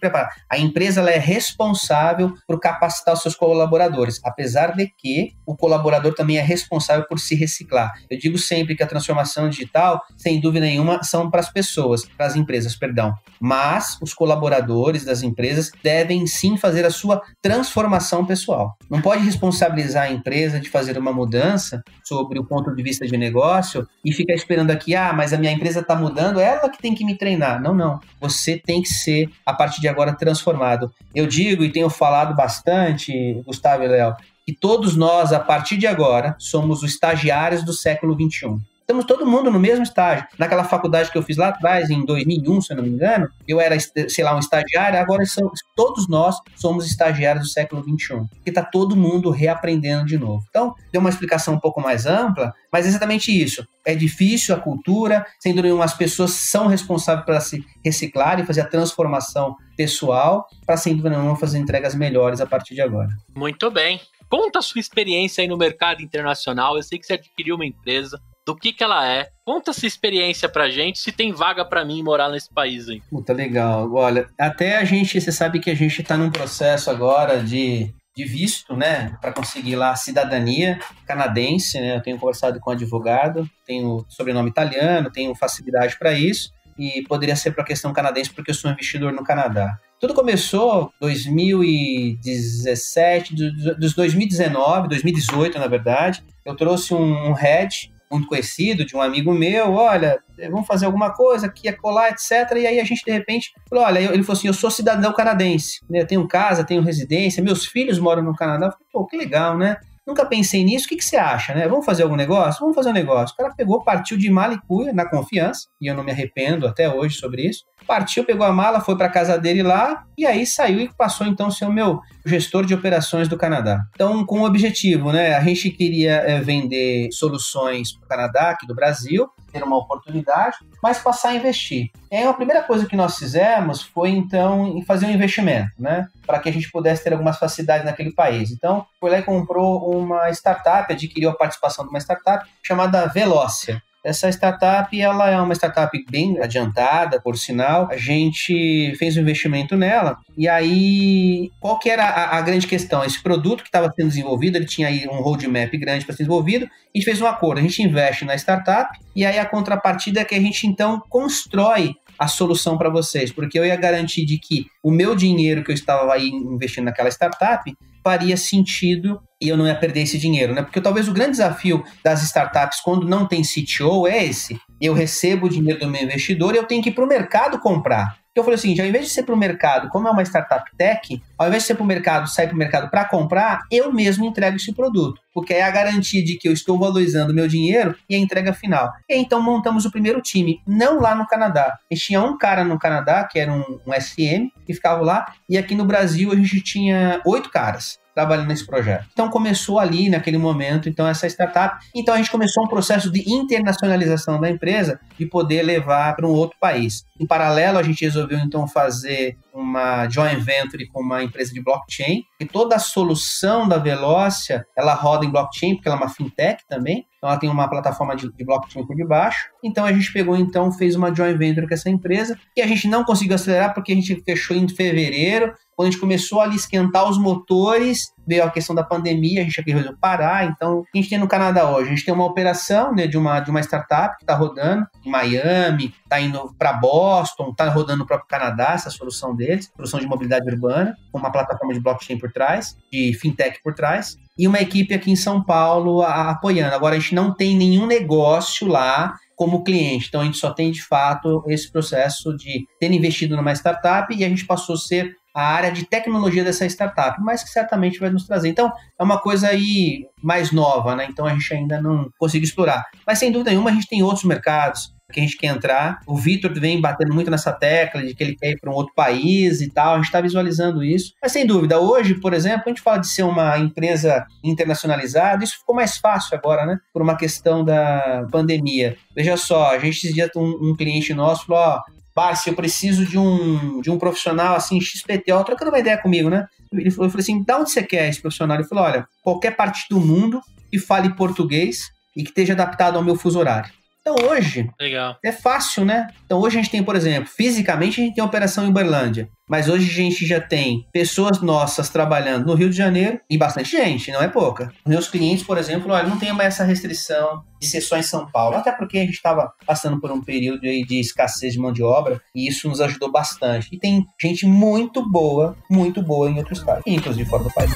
preparar. A empresa ela é responsável por capacitar os seus colaboradores, apesar de que o colaborador também é responsável por se reciclar. Eu digo sempre que a transformação digital, sem dúvida nenhuma, são para as pessoas, para as empresas, perdão. Mas os colaboradores das empresas devem sim fazer a sua transformação pessoal. Não pode responsabilizar a empresa de fazer uma mudança sobre o ponto de vista de negócio e ficar esperando aqui, ah, mas a minha empresa está mudando, é ela que tem que me treinar. Não, não. Você tem que ser, a partir de agora, transformado. Eu digo e tenho falado bastante, Gustavo e Léo, que todos nós, a partir de agora, somos os estagiários do século XXI. Estamos todo mundo no mesmo estágio. Naquela faculdade que eu fiz lá atrás, em 2001, se eu não me engano, eu era, sei lá, um estagiário, agora são, todos nós somos estagiários do século XXI. Porque está todo mundo reaprendendo de novo. Então, deu uma explicação um pouco mais ampla, mas é exatamente isso. É difícil a cultura, sendo nenhuma, as pessoas são responsáveis para se reciclar e fazer a transformação pessoal, para sem dúvida nenhuma fazer entregas melhores a partir de agora. Muito bem. Conta a sua experiência aí no mercado internacional. Eu sei que você adquiriu uma empresa do que que ela é. Conta essa experiência pra gente, se tem vaga para mim morar nesse país aí. Puta, legal. Olha, até a gente, você sabe que a gente tá num processo agora de, de visto, né, para conseguir lá a cidadania canadense, né? Eu tenho conversado com um advogado, tenho sobrenome italiano, tenho facilidade para isso e poderia ser para a questão canadense porque eu sou um investidor no Canadá. Tudo começou 2017, dos 2019, 2018 na verdade. Eu trouxe um, head muito conhecido, de um amigo meu, olha, vamos fazer alguma coisa aqui, acolá, etc. E aí a gente, de repente, falou, olha, ele falou assim, eu sou cidadão canadense, né? eu tenho casa, tenho residência, meus filhos moram no Canadá. Eu falei, pô, que legal, né? Nunca pensei nisso, o que, que você acha, né? Vamos fazer algum negócio? Vamos fazer um negócio. O cara pegou, partiu de Malicuia, na confiança, e eu não me arrependo até hoje sobre isso. Partiu, pegou a mala, foi para casa dele lá, e aí saiu e passou então a ser o meu gestor de operações do Canadá. Então, com o objetivo, né? A gente queria é, vender soluções para o Canadá, aqui do Brasil, ter uma oportunidade, mas passar a investir. E aí a primeira coisa que nós fizemos foi então fazer um investimento, né? Para que a gente pudesse ter algumas facilidades naquele país. Então, foi lá e comprou uma startup, adquiriu a participação de uma startup chamada Velócia. Essa startup, ela é uma startup bem adiantada, por sinal. A gente fez um investimento nela. E aí, qual que era a, a grande questão? Esse produto que estava sendo desenvolvido, ele tinha aí um roadmap grande para ser desenvolvido. A gente fez um acordo. A gente investe na startup e aí a contrapartida é que a gente então constrói a solução para vocês, porque eu ia garantir de que o meu dinheiro que eu estava aí investindo naquela startup faria sentido e eu não ia perder esse dinheiro, né? Porque talvez o grande desafio das startups quando não tem CTO é esse. Eu recebo o dinheiro do meu investidor e eu tenho que ir para o mercado comprar. Então eu falei assim, ao invés de ser para o mercado, como é uma startup tech, ao invés de ser para o mercado, sair para o mercado para comprar, eu mesmo entrego esse produto. Porque é a garantia de que eu estou valorizando meu dinheiro e a entrega final. E então montamos o primeiro time, não lá no Canadá. A gente tinha um cara no Canadá, que era um, um SM, que ficava lá, e aqui no Brasil a gente tinha oito caras trabalhando nesse projeto. Então começou ali naquele momento, então essa startup, então a gente começou um processo de internacionalização da empresa de poder levar para um outro país. Em paralelo, a gente resolveu então fazer uma joint venture com uma empresa de blockchain, e toda a solução da Velócia, ela roda em blockchain, porque ela é uma fintech também, então ela tem uma plataforma de, de, blockchain por debaixo. Então a gente pegou então, fez uma joint venture com essa empresa, que a gente não conseguiu acelerar porque a gente fechou em fevereiro, quando a gente começou a esquentar os motores, veio a questão da pandemia, a gente aqui resolveu parar. Então, o que a gente tem no Canadá hoje? A gente tem uma operação né, de, uma, de uma startup que está rodando em Miami, está indo para Boston, está rodando no próprio Canadá, essa solução deles, solução de mobilidade urbana, com uma plataforma de blockchain por trás, de fintech por trás, e uma equipe aqui em São Paulo a, apoiando. Agora, a gente não tem nenhum negócio lá como cliente, então a gente só tem de fato esse processo de ter investido numa startup e a gente passou a ser a área de tecnologia dessa startup, mas que certamente vai nos trazer. Então, é uma coisa aí mais nova, né? Então a gente ainda não conseguiu explorar. Mas sem dúvida nenhuma, a gente tem outros mercados que a gente quer entrar. O Vitor vem batendo muito nessa tecla de que ele quer ir para um outro país e tal. A gente está visualizando isso. Mas sem dúvida, hoje, por exemplo, a gente fala de ser uma empresa internacionalizada. Isso ficou mais fácil agora, né? Por uma questão da pandemia. Veja só, a gente esses dias um, um cliente nosso falou: ó, Barça, eu preciso de um, de um profissional assim, XPTO, trocando uma ideia comigo, né? Ele falou, eu falei assim, da onde você quer esse profissional? Ele falou, olha, qualquer parte do mundo que fale português e que esteja adaptado ao meu fuso horário. Então hoje Legal. é fácil, né? Então hoje a gente tem, por exemplo, fisicamente a gente tem operação em Uberlândia, mas hoje a gente já tem pessoas nossas trabalhando no Rio de Janeiro e bastante gente, não é pouca. Meus clientes, por exemplo, olha, não tem mais essa restrição de ser só em São Paulo, até porque a gente estava passando por um período de escassez de mão de obra e isso nos ajudou bastante. E tem gente muito boa, muito boa em outros estados, inclusive fora do país.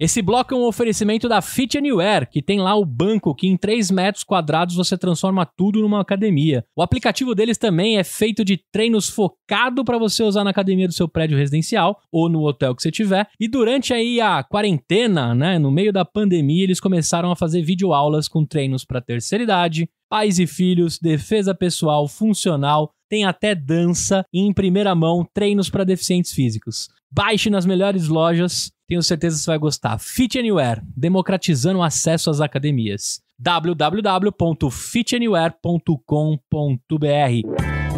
Esse bloco é um oferecimento da Fit Anywhere, que tem lá o banco que em 3 metros quadrados você transforma tudo numa academia. O aplicativo deles também é feito de treinos focado para você usar na academia do seu prédio residencial ou no hotel que você tiver. E durante aí a quarentena, né, no meio da pandemia, eles começaram a fazer videoaulas com treinos para terceira idade, pais e filhos, defesa pessoal, funcional, tem até dança e em primeira mão treinos para deficientes físicos. Baixe nas melhores lojas tenho certeza que você vai gostar. Fit Anywhere, democratizando o acesso às academias. www.fitanywhere.com.br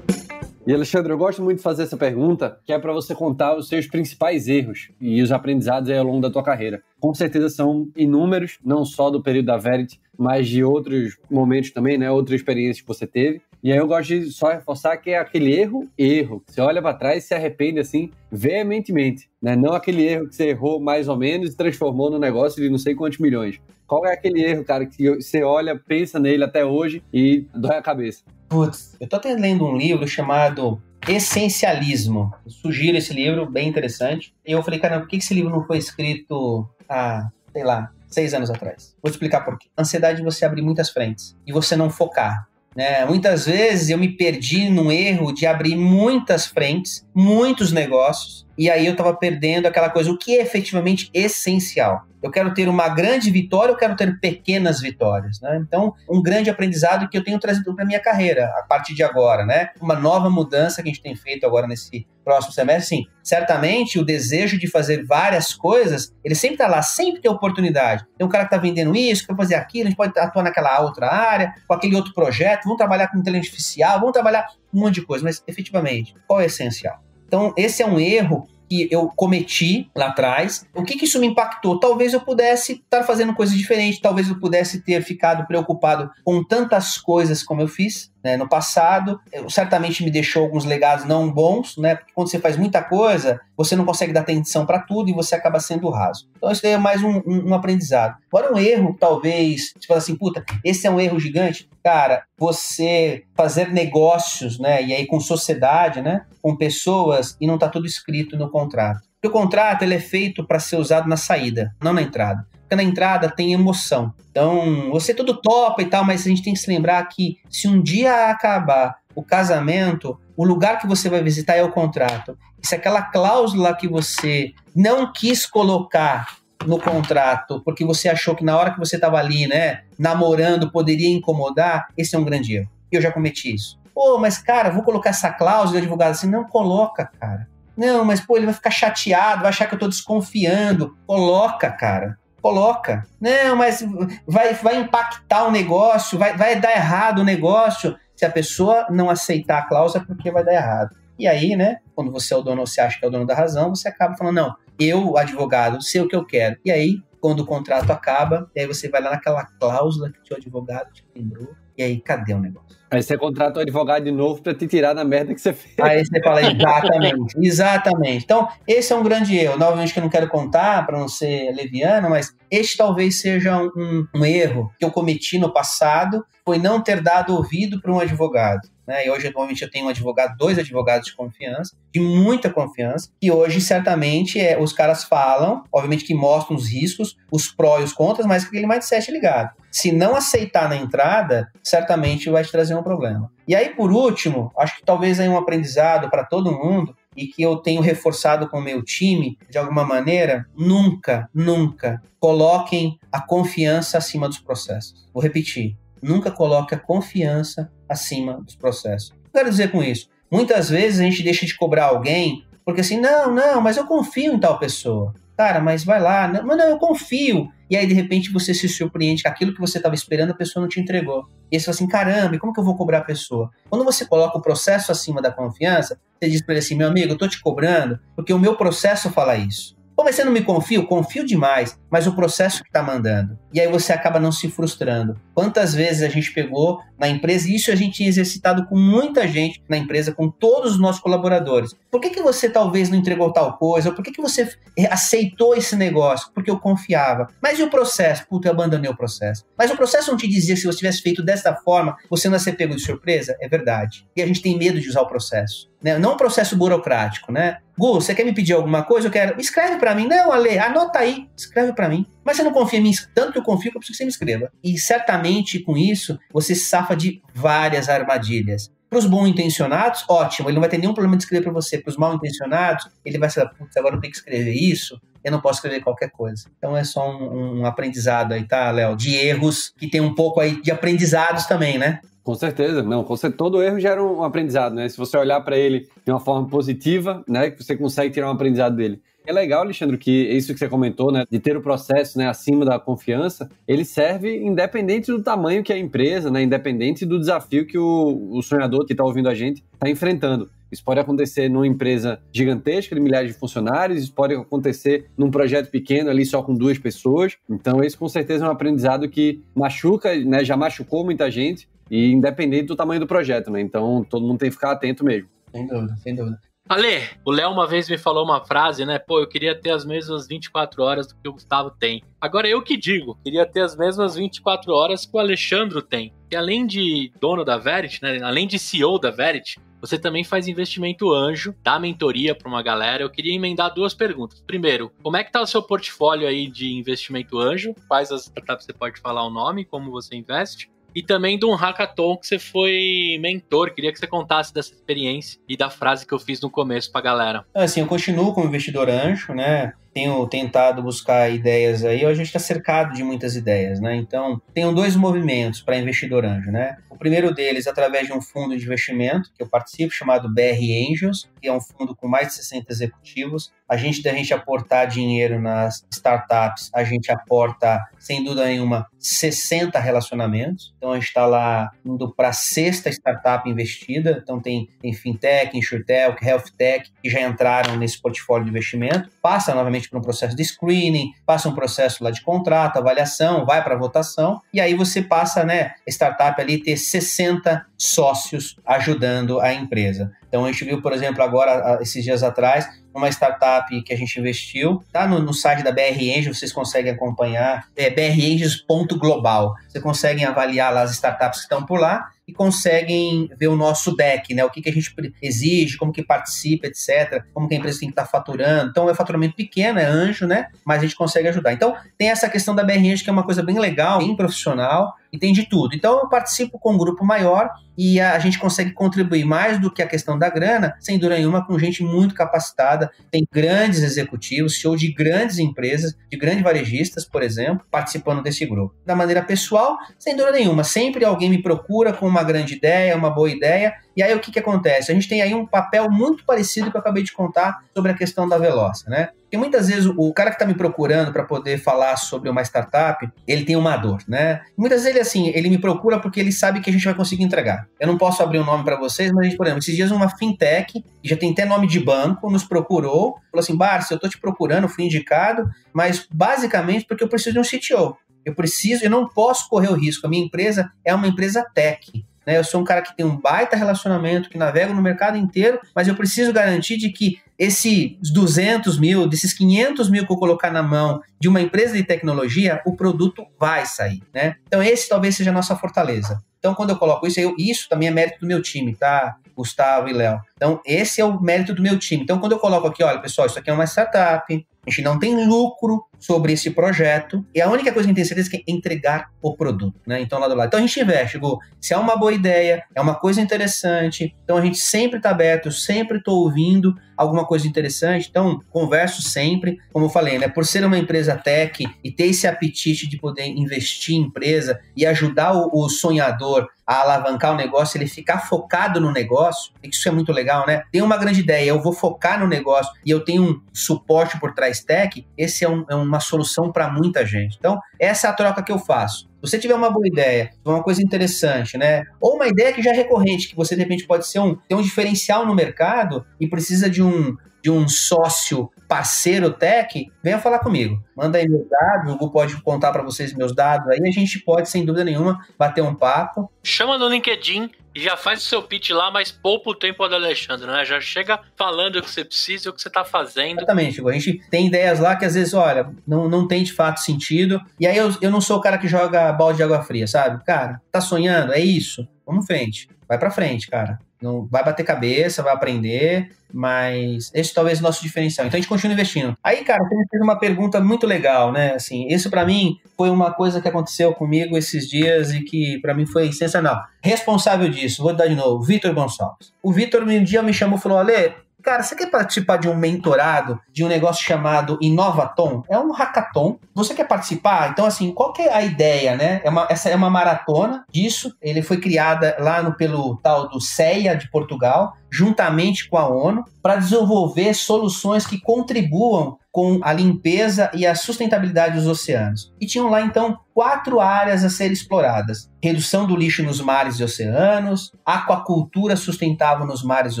E Alexandre, eu gosto muito de fazer essa pergunta, que é para você contar os seus principais erros e os aprendizados ao longo da tua carreira. Com certeza são inúmeros, não só do período da Verity, mas de outros momentos também, né? Outras experiências que você teve. E aí eu gosto de só reforçar que é aquele erro, erro. Você olha para trás e se arrepende assim veementemente, né? Não aquele erro que você errou mais ou menos e transformou no negócio de não sei quantos milhões. Qual é aquele erro, cara, que você olha, pensa nele até hoje e dói a cabeça? Putz, eu tô até lendo um livro chamado Essencialismo. Sugiro esse livro, bem interessante. E eu falei, cara, por que esse livro não foi escrito há, sei lá, seis anos atrás? Vou te explicar por quê. Ansiedade é você abrir muitas frentes e você não focar. Né? Muitas vezes eu me perdi num erro de abrir muitas frentes, muitos negócios, e aí eu estava perdendo aquela coisa, o que é efetivamente essencial. Eu quero ter uma grande vitória, eu quero ter pequenas vitórias, né? Então, um grande aprendizado que eu tenho trazido para minha carreira a partir de agora, né? Uma nova mudança que a gente tem feito agora nesse próximo semestre, sim. Certamente o desejo de fazer várias coisas, ele sempre está lá, sempre tem oportunidade. Tem um cara que está vendendo isso, quer fazer aquilo, a gente pode atuar naquela outra área, com aquele outro projeto, vamos trabalhar com inteligência artificial, vamos trabalhar um monte de coisa, mas efetivamente, qual é o essencial? Então, esse é um erro que eu cometi lá atrás. O que, que isso me impactou? Talvez eu pudesse estar fazendo coisas diferentes, talvez eu pudesse ter ficado preocupado com tantas coisas como eu fiz né, no passado. Eu, certamente me deixou alguns legados não bons, né? Porque quando você faz muita coisa, você não consegue dar atenção para tudo e você acaba sendo raso. Então isso é mais um, um, um aprendizado. Agora um erro, talvez, você fala assim, puta, esse é um erro gigante. Cara, você fazer negócios, né? E aí com sociedade, né? Com pessoas e não tá tudo escrito no contrato. Porque o contrato ele é feito para ser usado na saída, não na entrada na entrada tem emoção. Então, você tudo topa e tal, mas a gente tem que se lembrar que se um dia acabar o casamento, o lugar que você vai visitar é o contrato. E se aquela cláusula que você não quis colocar no contrato, porque você achou que na hora que você estava ali, né, namorando, poderia incomodar, esse é um grande erro. Eu já cometi isso. Pô, mas cara, vou colocar essa cláusula advogado assim. Não coloca, cara. Não, mas pô, ele vai ficar chateado, vai achar que eu tô desconfiando. Coloca, cara coloca. Não, mas vai, vai impactar o negócio, vai, vai dar errado o negócio se a pessoa não aceitar a cláusula porque vai dar errado. E aí, né, quando você é o dono, você acha que é o dono da razão, você acaba falando, não, eu, advogado, sei o que eu quero. E aí, quando o contrato acaba, aí você vai lá naquela cláusula que o advogado te lembrou, e aí, cadê o negócio? Aí você contrata o advogado de novo para te tirar da merda que você fez. Aí você fala, [LAUGHS] exatamente, exatamente. Então, esse é um grande erro. Novamente que eu não quero contar para não ser leviano, mas este talvez seja um, um, erro que eu cometi no passado, foi não ter dado ouvido para um advogado. Né? E hoje, atualmente, eu tenho um advogado, dois advogados de confiança, de muita confiança, e hoje, certamente, é, os caras falam, obviamente que mostram os riscos, os prós e os contras, mas com aquele mindset ligado. Se não aceitar na entrada, certamente vai te trazer um problema. E aí, por último, acho que talvez aí um aprendizado para todo mundo, e que eu tenho reforçado com o meu time, de alguma maneira, nunca, nunca coloquem a confiança acima dos processos. Vou repetir, nunca coloque a confiança acima dos processos. O que eu quero dizer com isso? Muitas vezes a gente deixa de cobrar alguém porque assim, não, não, mas eu confio em tal pessoa. Cara, mas vai lá, não, mas não, eu confio. E aí, de repente, você se surpreende que aquilo que você estava esperando, a pessoa não te entregou. E aí você fala assim, caramba, como que eu vou cobrar a pessoa? Quando você coloca o processo acima da confiança, você diz para ele assim, meu amigo, eu tô te cobrando porque o meu processo fala isso. Pô, mas você não me confia? Eu confio demais, mas o processo que está mandando. E aí você acaba não se frustrando. Quantas vezes a gente pegou na empresa, e isso a gente tinha exercitado com muita gente na empresa, com todos os nossos colaboradores. Por que, que você talvez não entregou tal coisa? Por que, que você aceitou esse negócio? Porque eu confiava. Mas e o processo? Puta, eu abandonei o processo. Mas o processo não te dizia se você tivesse feito dessa forma, você não ia ser pego de surpresa? É verdade. E a gente tem medo de usar o processo. Né? Não um processo burocrático, né? Gu, você quer me pedir alguma coisa? Eu quero. Escreve para mim. Não, Ale, anota aí. Escreve para mim. Mas você não confia em mim tanto que eu confio que eu preciso que você me escreva. E certamente com isso você safa de várias armadilhas. Para os bom intencionados, ótimo, ele não vai ter nenhum problema de escrever para você. Para os mal intencionados, ele vai ser, putz, agora eu tenho que escrever isso, eu não posso escrever qualquer coisa. Então é só um, um aprendizado aí, tá, Léo? De erros que tem um pouco aí de aprendizados também, né? Com certeza, não. Com certeza, todo erro gera um aprendizado, né? Se você olhar para ele de uma forma positiva, né, que você consegue tirar um aprendizado dele. É legal, Alexandre, que isso que você comentou, né, de ter o processo, né, acima da confiança, ele serve independente do tamanho que é a empresa, né, independente do desafio que o, o sonhador que está ouvindo a gente está enfrentando. Isso pode acontecer numa empresa gigantesca de milhares de funcionários, isso pode acontecer num projeto pequeno ali só com duas pessoas. Então, esse com certeza é um aprendizado que machuca, né, já machucou muita gente, e independente do tamanho do projeto, né? Então, todo mundo tem que ficar atento mesmo. Sem dúvida, sem dúvida. Ale, o Léo uma vez me falou uma frase, né? Pô, eu queria ter as mesmas 24 horas do que o Gustavo tem. Agora eu que digo, queria ter as mesmas 24 horas que o Alexandro tem. E além de dono da Verit, né? Além de CEO da Verit, você também faz investimento anjo, dá mentoria para uma galera. Eu queria emendar duas perguntas. Primeiro, como é que tá o seu portfólio aí de investimento anjo? Quais as startups você pode falar o nome, como você investe? E também de um hackathon que você foi mentor. Queria que você contasse dessa experiência e da frase que eu fiz no começo pra galera. Assim, eu continuo como investidor anjo, né? Tenho tentado buscar ideias aí, a gente está cercado de muitas ideias, né? Então, tenho dois movimentos para investidor anjo, né? O primeiro deles, através de um fundo de investimento que eu participo, chamado BR Angels, que é um fundo com mais de 60 executivos. A gente, da gente aportar dinheiro nas startups, a gente aporta, sem dúvida nenhuma, 60 relacionamentos. Então, a gente está lá indo para a sexta startup investida. Então, tem, tem fintech, insurtech, health tech, que já entraram nesse portfólio de investimento. Passa novamente por um processo de screening, passa um processo lá de contrato, avaliação, vai para votação. E aí você passa, né, startup ali ter 60 sócios ajudando a empresa. Então a gente viu, por exemplo, agora, esses dias atrás, uma startup que a gente investiu, tá no, no site da BR Angel, vocês conseguem acompanhar, é brangels.global. Vocês conseguem avaliar lá as startups que estão por lá e conseguem ver o nosso deck, né? O que, que a gente exige, como que participa, etc. Como que a empresa tem que estar tá faturando. Então é faturamento pequeno, é anjo, né? Mas a gente consegue ajudar. Então tem essa questão da BR Angel, que é uma coisa bem legal, bem profissional e tem de tudo. Então eu participo com um grupo maior e a gente consegue contribuir mais do que a questão da grana, sem dúvida nenhuma, com gente muito capacitada. Tem grandes executivos, show de grandes empresas, de grandes varejistas, por exemplo, participando desse grupo. Da maneira pessoal, sem dúvida nenhuma, sempre alguém me procura com uma grande ideia, uma boa ideia, e aí o que, que acontece? A gente tem aí um papel muito parecido que eu acabei de contar sobre a questão da Veloça, né? Porque muitas vezes o cara que está me procurando para poder falar sobre uma startup, ele tem uma dor, né? Muitas vezes ele assim, ele me procura porque ele sabe que a gente vai conseguir entregar. Eu não posso abrir o um nome para vocês, mas a gente, por exemplo, esses dias uma fintech, já tem até nome de banco, nos procurou, falou assim: Barça, eu tô te procurando, fui indicado, mas basicamente porque eu preciso de um CTO. Eu preciso, eu não posso correr o risco. A minha empresa é uma empresa tech. Né? Eu sou um cara que tem um baita relacionamento, que navega no mercado inteiro, mas eu preciso garantir de que esses 200 mil, desses 500 mil que eu colocar na mão de uma empresa de tecnologia, o produto vai sair, né? Então esse talvez seja a nossa fortaleza. Então quando eu coloco isso, eu, isso também é mérito do meu time, tá? Gustavo e Léo. Então esse é o mérito do meu time. Então quando eu coloco aqui, olha pessoal, isso aqui é uma startup, a gente não tem lucro sobre esse projeto. E a única coisa que a gente tem certeza é, é entregar o produto, né? Então, lá do lado. Então a gente investe, Gu. Se é uma boa ideia, é uma coisa interessante. Então a gente sempre está aberto, sempre estou ouvindo alguma coisa interessante. Então, converso sempre. Como eu falei, né? Por ser uma empresa tech e ter esse apetite de poder investir em empresa e ajudar o, o sonhador a alavancar o negócio, ele ficar focado no negócio, isso é muito legal, né? Tem uma grande ideia, eu vou focar no negócio e eu tenho um suporte por trás tech, esse é, um, é uma solução para muita gente. Então, essa é a troca que eu faço. Se você tiver uma boa ideia, uma coisa interessante, né? Ou uma ideia que já é recorrente, que você de repente pode ser um, ter um diferencial no mercado e precisa de um, de um sócio parceiro tech, venha falar comigo. Manda aí meus dados, o Google pode contar para vocês meus dados aí, a gente pode, sem dúvida nenhuma, bater um papo. Chama no LinkedIn já faz o seu pitch lá, mas poupa o tempo do Alexandre, né? Já chega falando o que você precisa, o que você está fazendo. Exatamente, a gente tem ideias lá que às vezes, olha, não, não tem de fato sentido. E aí eu, eu não sou o cara que joga balde de água fria, sabe? Cara, tá sonhando? É isso. Vamos frente. Vai pra frente, cara. Não vai bater cabeça, vai aprender, mas esse talvez é o nosso diferencial. Então a gente continua investindo. Aí, cara, você me fez uma pergunta muito legal, né? Assim, isso para mim foi uma coisa que aconteceu comigo esses dias e que para mim foi sensacional. Responsável disso, vou dar de novo, Vitor Gonçalves. O Vitor um dia me chamou e falou: Ale, Cara, você quer participar de um mentorado, de um negócio chamado Inovaton? É um hackathon. Você quer participar? Então, assim, qual que é a ideia, né? É uma, essa é uma maratona disso. Ele foi criada lá no, pelo tal do CEA de Portugal, juntamente com a ONU, para desenvolver soluções que contribuam com a limpeza e a sustentabilidade dos oceanos. E tinham lá, então, quatro áreas a serem exploradas: redução do lixo nos mares e oceanos, aquacultura sustentável nos mares e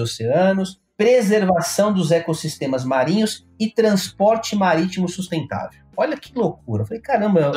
oceanos, preservação dos ecossistemas marinhos e transporte marítimo sustentável. Olha que loucura. Eu falei, caramba,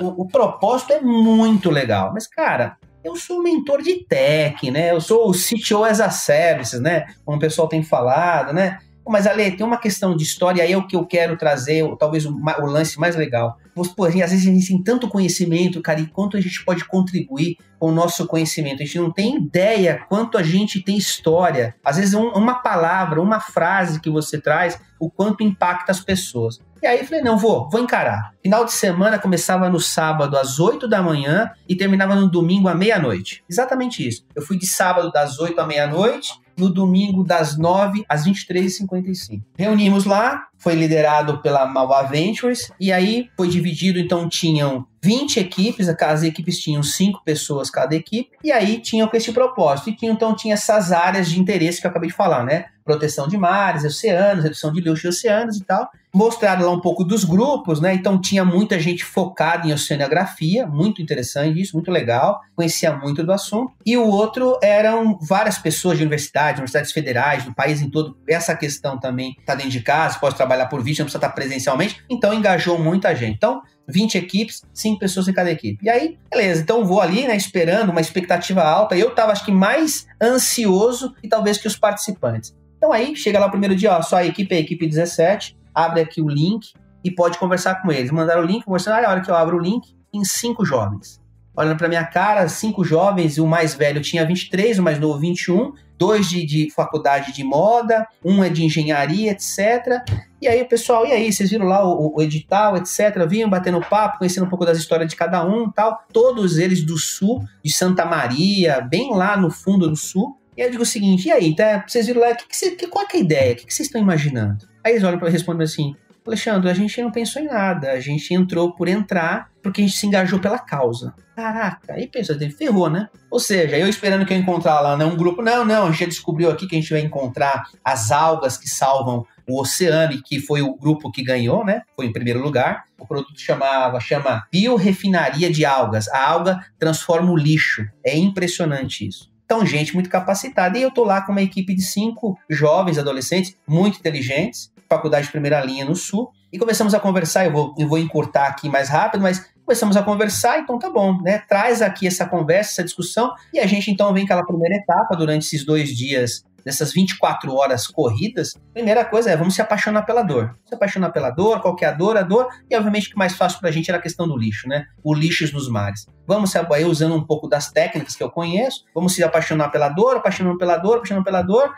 o, o, propósito é muito legal. Mas, cara, eu sou mentor de tech, né? Eu sou o CTO as a services, né? Como o pessoal tem falado, né? Mas, Ale, tem uma questão de história, aí é o que eu quero trazer, talvez o, o lance mais legal. Pô, às vezes a gente tem tanto conhecimento, cara, e quanto a gente pode contribuir com o nosso conhecimento. A gente não tem ideia quanto a gente tem história. Às vezes, um, uma palavra, uma frase que você traz, o quanto impacta as pessoas. E aí eu falei, não, vou, vou encarar. Final de semana começava no sábado às 8 da manhã e terminava no domingo à meia-noite. Exatamente isso. Eu fui de sábado das 8 à meia-noite no domingo das 9 às 23h55. Reunimos lá, foi liderado pela Malva Ventures, e aí foi dividido, então tinham 20 equipes, as equipes tinham 5 pessoas cada equipe, e aí tinham com esse propósito. E tinha, então tinha essas áreas de interesse que eu acabei de falar, né? Proteção de mares, oceanos, redução de lixo de oceanos e tal. Mostraram lá um pouco dos grupos, né? Então tinha muita gente focada em oceanografia, muito interessante isso, muito legal, conhecia muito do assunto. E o outro eram várias pessoas de universidades, universidades federais, do país em todo. Essa questão também está dentro de casa, pode trabalhar por vídeo, não precisa estar presencialmente. Então engajou muita gente. Então, 20 equipes, 5 pessoas em cada equipe. E aí, beleza, então vou ali, né, esperando uma expectativa alta. Eu tava, acho que, mais ansioso e talvez que os participantes. Então aí, chega lá o primeiro dia, ó, só a equipe é a equipe 17, abre aqui o link e pode conversar com eles. Mandaram o link, conversando, aí a hora que eu abro o link, em cinco jovens. Olhando para minha cara, cinco jovens, o mais velho tinha 23, o mais novo 21, dois de, de faculdade de moda, um é de engenharia, etc. E aí, pessoal, e aí, vocês viram lá o, o, edital, etc. Vinham batendo papo, conhecendo um pouco das histórias de cada um tal. Todos eles do sul, de Santa Maria, bem lá no fundo do sul. E eu digo o seguinte: e aí, tá, vocês viram lá, que que que, qual é a ideia? O que, que vocês estão imaginando? Aí eles olham para responder assim: Alexandre, a gente não pensou em nada, a gente entrou por entrar porque a gente se engajou pela causa. Caraca, aí pensa, ferrou, né? Ou seja, eu esperando que eu encontrar lá né, um grupo, não, não, a gente já descobriu aqui que a gente vai encontrar as algas que salvam o oceano, que foi o grupo que ganhou, né? Foi em primeiro lugar. O produto chamava, chama biorefinaria de algas. A alga transforma o lixo. É impressionante isso. Então, gente muito capacitada. E eu tô lá com uma equipe de cinco jovens adolescentes, muito inteligentes, faculdade de primeira linha no Sul, e começamos a conversar. Eu vou, eu vou encurtar aqui mais rápido, mas começamos a conversar, então tá bom, né? Traz aqui essa conversa, essa discussão, e a gente então vem aquela primeira etapa durante esses dois dias dessas 24 horas corridas, primeira coisa é vamos se apaixonar pela dor. Se apaixonar pela dor, qual que é a dor? A dor, e obviamente o que mais fácil pra gente era a questão do lixo, né? O lixo nos mares. Vamos se aí usando um pouco das técnicas que eu conheço, vamos se apaixonar pela dor, apaixonando pela dor, apaixonando pela dor,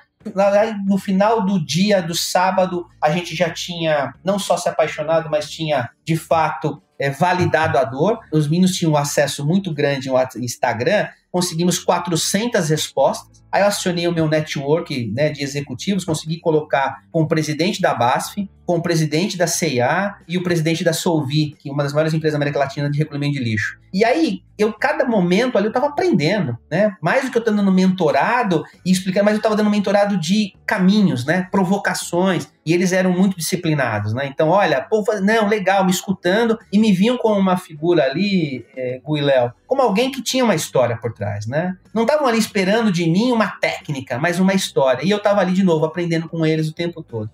no final do dia do sábado, a gente já tinha não só se apaixonado, mas tinha de fato é, validado a dor. Os meninos tinham um acesso muito grande no Instagram, conseguimos 400 respostas. Aí eu acionei o meu network né, de executivos, consegui colocar com o presidente da BASF, com o presidente da CIA e o presidente da Solvi, que é uma das maiores empresas da América Latina de recolhimento de lixo. E aí, eu, cada momento ali, eu estava aprendendo, né? Mais do que eu estou dando mentorado e explicando, mas eu estava dando mentorado de caminhos, né? Provocações. E eles eram muito disciplinados, né? Então, olha, pô, não, legal, me escutando e me viam como uma figura ali, é, Guiléu, como alguém que tinha uma história por trás, né? Não estavam ali esperando de mim uma técnica, mas uma história. E eu estava ali de novo, aprendendo com eles o tempo todo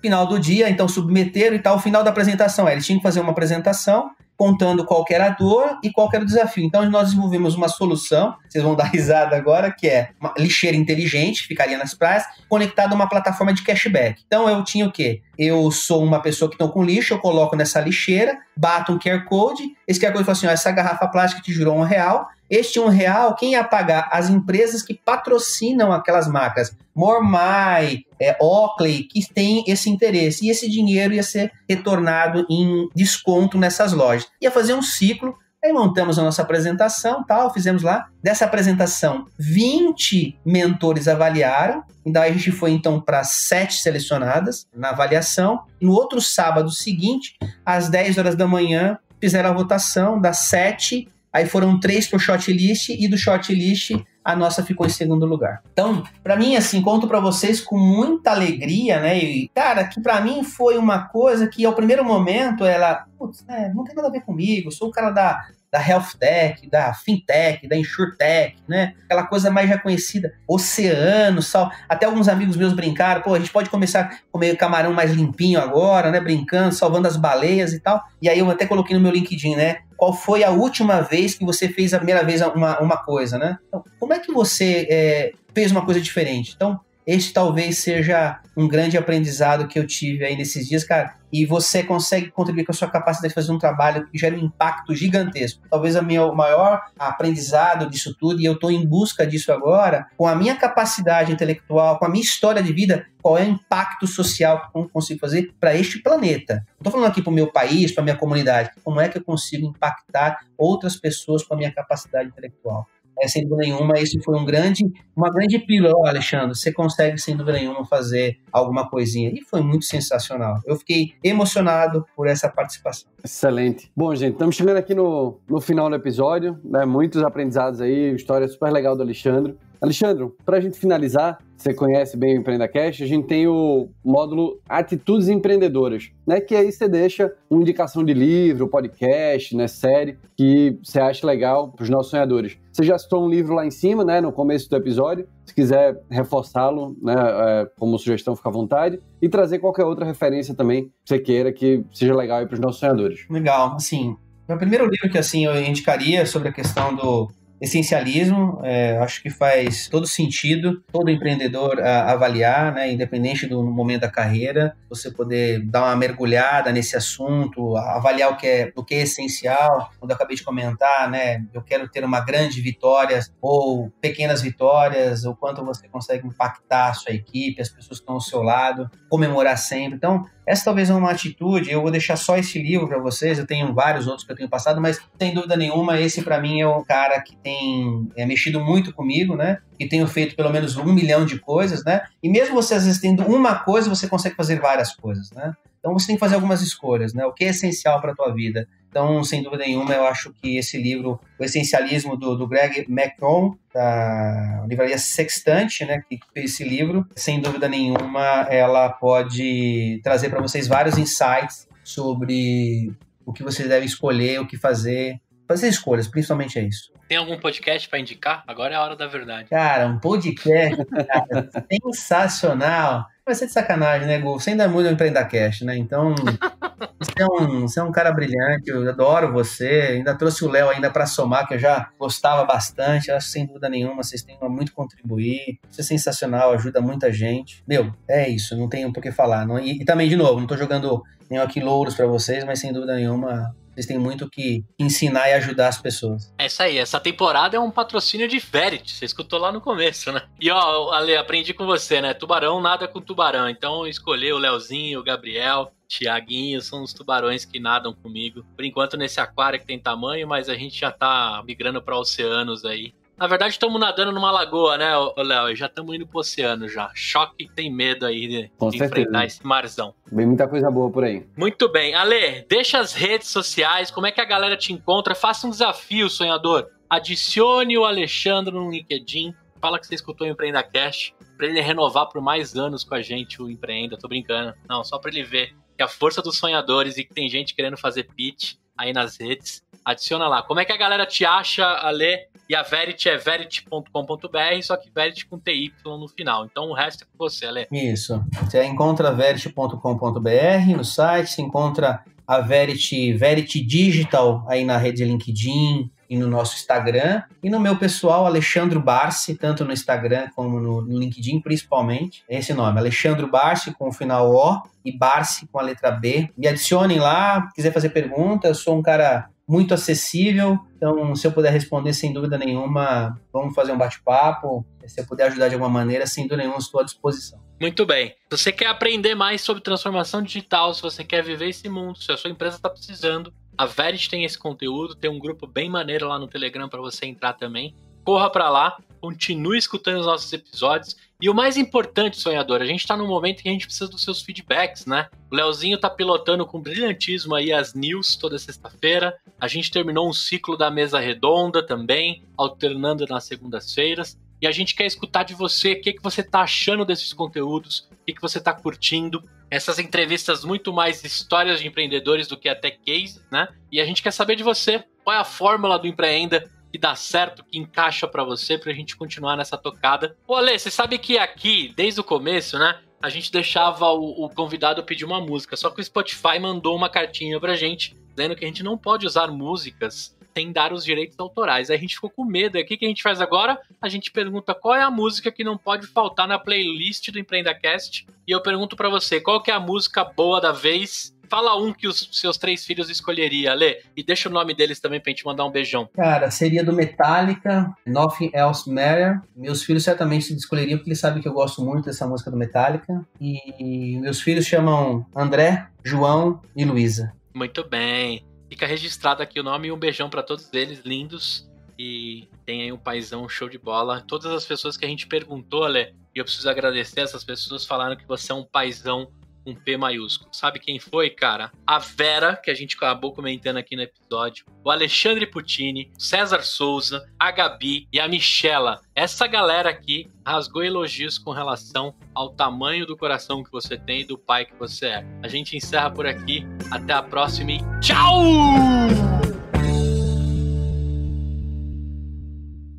final do dia, então submeteram e tal, o final da apresentação. Eles tinham que fazer uma apresentação contando qual era a dor e qual era o desafio. Então nós desenvolvemos uma solução, vocês vão dar [LAUGHS] risada agora, que é uma lixeira inteligente, ficaria nas praias, conectada a uma plataforma de cashback. Então eu tinha o quê? Eu sou uma pessoa que estou com lixo, eu coloco nessa lixeira, bato um QR Code, esse QR Code fala assim, ó, essa garrafa plástica te jurou um real, este um real, quem ia pagar? As empresas que patrocinam aquelas marcas. Mormai, é, Oakley, que tem esse interesse. E esse dinheiro ia ser retornado em desconto nessas lojas. Ia fazer um ciclo. Aí montamos a nossa apresentação, tal, fizemos lá. Dessa apresentação, 20 mentores avaliaram. Então a gente foi então para sete selecionadas na avaliação. No outro sábado seguinte, às 10 horas da manhã, fizeram a votação das sete Aí foram três pro shortlist e do shortlist a nossa ficou em segundo lugar. Então, para mim, assim, conto para vocês com muita alegria, né? E, cara, que para mim foi uma coisa que ao primeiro momento ela, putz, né, não tem nada a ver comigo, sou o cara da, da health tech, da fintech, da insurtech, né? Aquela coisa mais já conhecida, oceano, sal. Até alguns amigos meus brincaram, pô, a gente pode começar a comer camarão mais limpinho agora, né? Brincando, salvando as baleias e tal. E aí eu até coloquei no meu LinkedIn, né? Qual foi a última vez que você fez a primeira vez uma, uma coisa, né? Então, como é que você é, fez uma coisa diferente? Então, este talvez seja um grande aprendizado que eu tive aí nesses dias, cara. E você consegue contribuir com a sua capacidade de fazer um trabalho que gera um impacto gigantesco. Talvez o maior aprendizado disso tudo, e eu estou em busca disso agora, com a minha capacidade intelectual, com a minha história de vida, qual é o impacto social que eu consigo fazer para este planeta. Não estou falando aqui para o meu país, para a minha comunidade. Como é que eu consigo impactar outras pessoas com a minha capacidade intelectual? É, sem dúvida nenhuma, isso foi um grande, uma grande pílula. Alexandre, você consegue, sem dúvida nenhuma, fazer alguma coisinha. E foi muito sensacional. Eu fiquei emocionado por essa participação. Excelente. Bom, gente, estamos chegando aqui no, no final do episódio, né? Muitos aprendizados aí, história super legal do Alexandre. Alexandre, para a gente finalizar, você conhece bem o Empreenda Cash, a gente tem o módulo Atitudes Empreendedoras, né? Que aí você deixa uma indicação de livro, podcast, né? Série que você acha legal para os nossos sonhadores. Você já citou um livro lá em cima, né? No começo do episódio. Se quiser reforçá-lo, né? É, como sugestão, fica à vontade. E trazer qualquer outra referência também que você queira que seja legal para os nossos sonhadores. Legal, assim. O primeiro livro que assim eu indicaria sobre a questão do essencialismo, é, acho que faz todo sentido, todo empreendedor a, avaliar, né, independente do momento da carreira, você poder dar uma mergulhada nesse assunto, avaliar o que é, o que é essencial. Quando eu acabei de comentar, né, eu quero ter uma grande vitória ou pequenas vitórias, o quanto você consegue impactar a sua equipe, as pessoas que estão ao seu lado, comemorar sempre. Então, essa talvez é uma atitude, eu vou deixar só esse livro para vocês, eu tenho vários outros que eu tenho passado, mas sem dúvida nenhuma, esse para mim é o cara que tem é, mexido muito comigo, né? Que tenho feito pelo menos um milhão de coisas, né? E mesmo você às vezes tendo uma coisa, você consegue fazer várias coisas, né? Então você tem que fazer algumas escolhas, né? O que é essencial para a tua vida? Então, sem dúvida nenhuma, eu acho que esse livro, O Essencialismo, do, do Greg McCron, da livraria Sextante, né, que fez esse livro, sem dúvida nenhuma, ela pode trazer para vocês vários insights sobre o que vocês devem escolher, o que fazer. Fazer escolhas, principalmente é isso. Tem algum podcast para indicar? Agora é a hora da verdade. Cara, um podcast cara, [LAUGHS] sensacional. Vai ser de sacanagem, né? Você ainda é muito empreender cash, né? Então, [LAUGHS] você é, um, você é um cara brilhante, eu adoro você. Ainda trouxe o Léo ainda para somar, que eu já gostava bastante. Acho sem dúvida nenhuma, vocês têm muito a contribuir. Isso é sensacional, ajuda muita gente. Meu, é isso, não tenho por que falar. Não, e, e também, de novo, não tô jogando nenhum aqui louros para vocês, mas sem dúvida nenhuma, vocês têm muito que ensinar e ajudar as pessoas. É isso aí, essa temporada é um patrocínio de Verit, você escutou lá no começo, né? E ó, Ale, aprendi com você, né? Tubarão nada com tubarão. Então escolher o Leozinho, o Gabriel, Tiaguinho, são os tubarões que nadam comigo. Por enquanto nesse aquário que tem tamanho, mas a gente já tá migrando para oceanos aí. Na verdade, estamos nadando numa lagoa, né, Léo? Já estamos indo pro oceano já. Choque tem medo aí de, de enfrentar esse marzão. Vem muita coisa boa por aí. Muito bem. Ale, deixa as redes sociais, como é que a galera te encontra? Faça um desafio, sonhador. Adicione o Alexandre no LinkedIn. Fala que você escutou o Empreenda Cash. Pra ele renovar por mais anos com a gente o Empreenda. Tô brincando. Não, só pra ele ver que a força dos sonhadores e que tem gente querendo fazer pitch aí nas redes. Adiciona lá. Como é que a galera te acha, Ale? E a Verity é verity.com.br, só que Verity com TY no final. Então o resto é com você, Ale. Isso. Você encontra verity.com.br no site, você encontra a Verity, Verity Digital aí na rede LinkedIn e no nosso Instagram. E no meu pessoal, Alexandre Barsi, tanto no Instagram como no, no LinkedIn, principalmente. É esse nome, Alexandre Barsi com o final O e Barsi com a letra B. Me adicionem lá, quiser fazer perguntas, eu sou um cara muito acessível. Então, se eu puder responder sem dúvida nenhuma, vamos fazer um bate-papo. Se eu puder ajudar de alguma maneira, sem dúvida nenhuma, estou à disposição. Muito bem. Se você quer aprender mais sobre transformação digital, se você quer viver esse mundo, se a sua empresa está precisando, a Verit tem esse conteúdo, tem um grupo bem maneiro lá no Telegram para você entrar também. Corra para lá, continue escutando os nossos episódios e o mais importante, sonhador, a gente está num momento que a gente precisa dos seus feedbacks, né? O Leozinho tá pilotando com brilhantismo aí as news toda sexta-feira. A gente terminou um ciclo da mesa redonda também, alternando nas segundas-feiras. E a gente quer escutar de você o que, que você tá achando desses conteúdos, o que, que você tá curtindo. Essas entrevistas muito mais histórias de empreendedores do que até cases, né? E a gente quer saber de você qual é a fórmula do empreenda que dá certo, que encaixa para você, pra gente continuar nessa tocada. Ô Ale, você sabe que aqui, desde o começo, né? A gente deixava o, o, convidado pedir uma música, só que o Spotify mandou uma cartinha pra gente, dizendo que a gente não pode usar músicas sem dar os direitos autorais. Aí a gente ficou com medo. Aí o que, que a gente faz agora? A gente pergunta qual é a música que não pode faltar na playlist do EmpreendaCast. E eu pergunto para você, qual que é a música boa da vez Fala um que os seus três filhos escolheria, Lê. E deixa o nome deles também pra gente mandar um beijão. Cara, seria do Metallica, Nothing Else Matter. Meus filhos certamente escolheriam, porque eles sabem que eu gosto muito dessa música do Metallica. E meus filhos chamam André, João e Luísa. Muito bem. Fica registrado aqui o nome e um beijão para todos eles, lindos. que tem aí um paizão show de bola. Todas as pessoas que a gente perguntou, Ale, e eu preciso agradecer, essas pessoas falaram que você é um paizão com P maiúsculo. Sabe quem foi, cara? A Vera, que a gente acabou comentando aqui no episódio, o Alexandre Puccini, César Souza, a Gabi e a Michela. Essa galera aqui rasgou elogios com relação ao tamanho do coração que você tem e do pai que você é. A gente encerra por aqui. Até a próxima e tchau!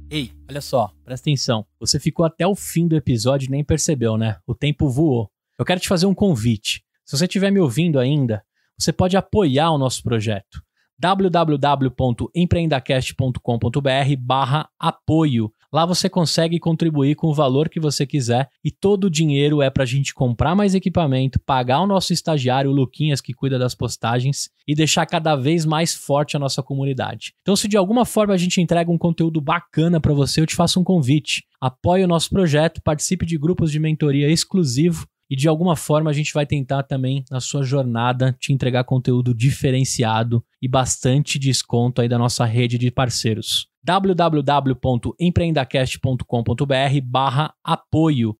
Ei, olha só, presta atenção. Você ficou até o fim do episódio e nem percebeu, né? O tempo voou. Eu quero te fazer um convite. Se você estiver me ouvindo ainda, você pode apoiar o nosso projeto. www.empreendacast.com.br barra apoio. Lá você consegue contribuir com o valor que você quiser e todo o dinheiro é para a gente comprar mais equipamento, pagar o nosso estagiário, o Luquinhas, que cuida das postagens, e deixar cada vez mais forte a nossa comunidade. Então, se de alguma forma a gente entrega um conteúdo bacana para você, eu te faço um convite. Apoie o nosso projeto, participe de grupos de mentoria exclusivo e de alguma forma a gente vai tentar também, na sua jornada, te entregar conteúdo diferenciado e bastante desconto aí da nossa rede de parceiros. www.empreendacast.com.br barra apoio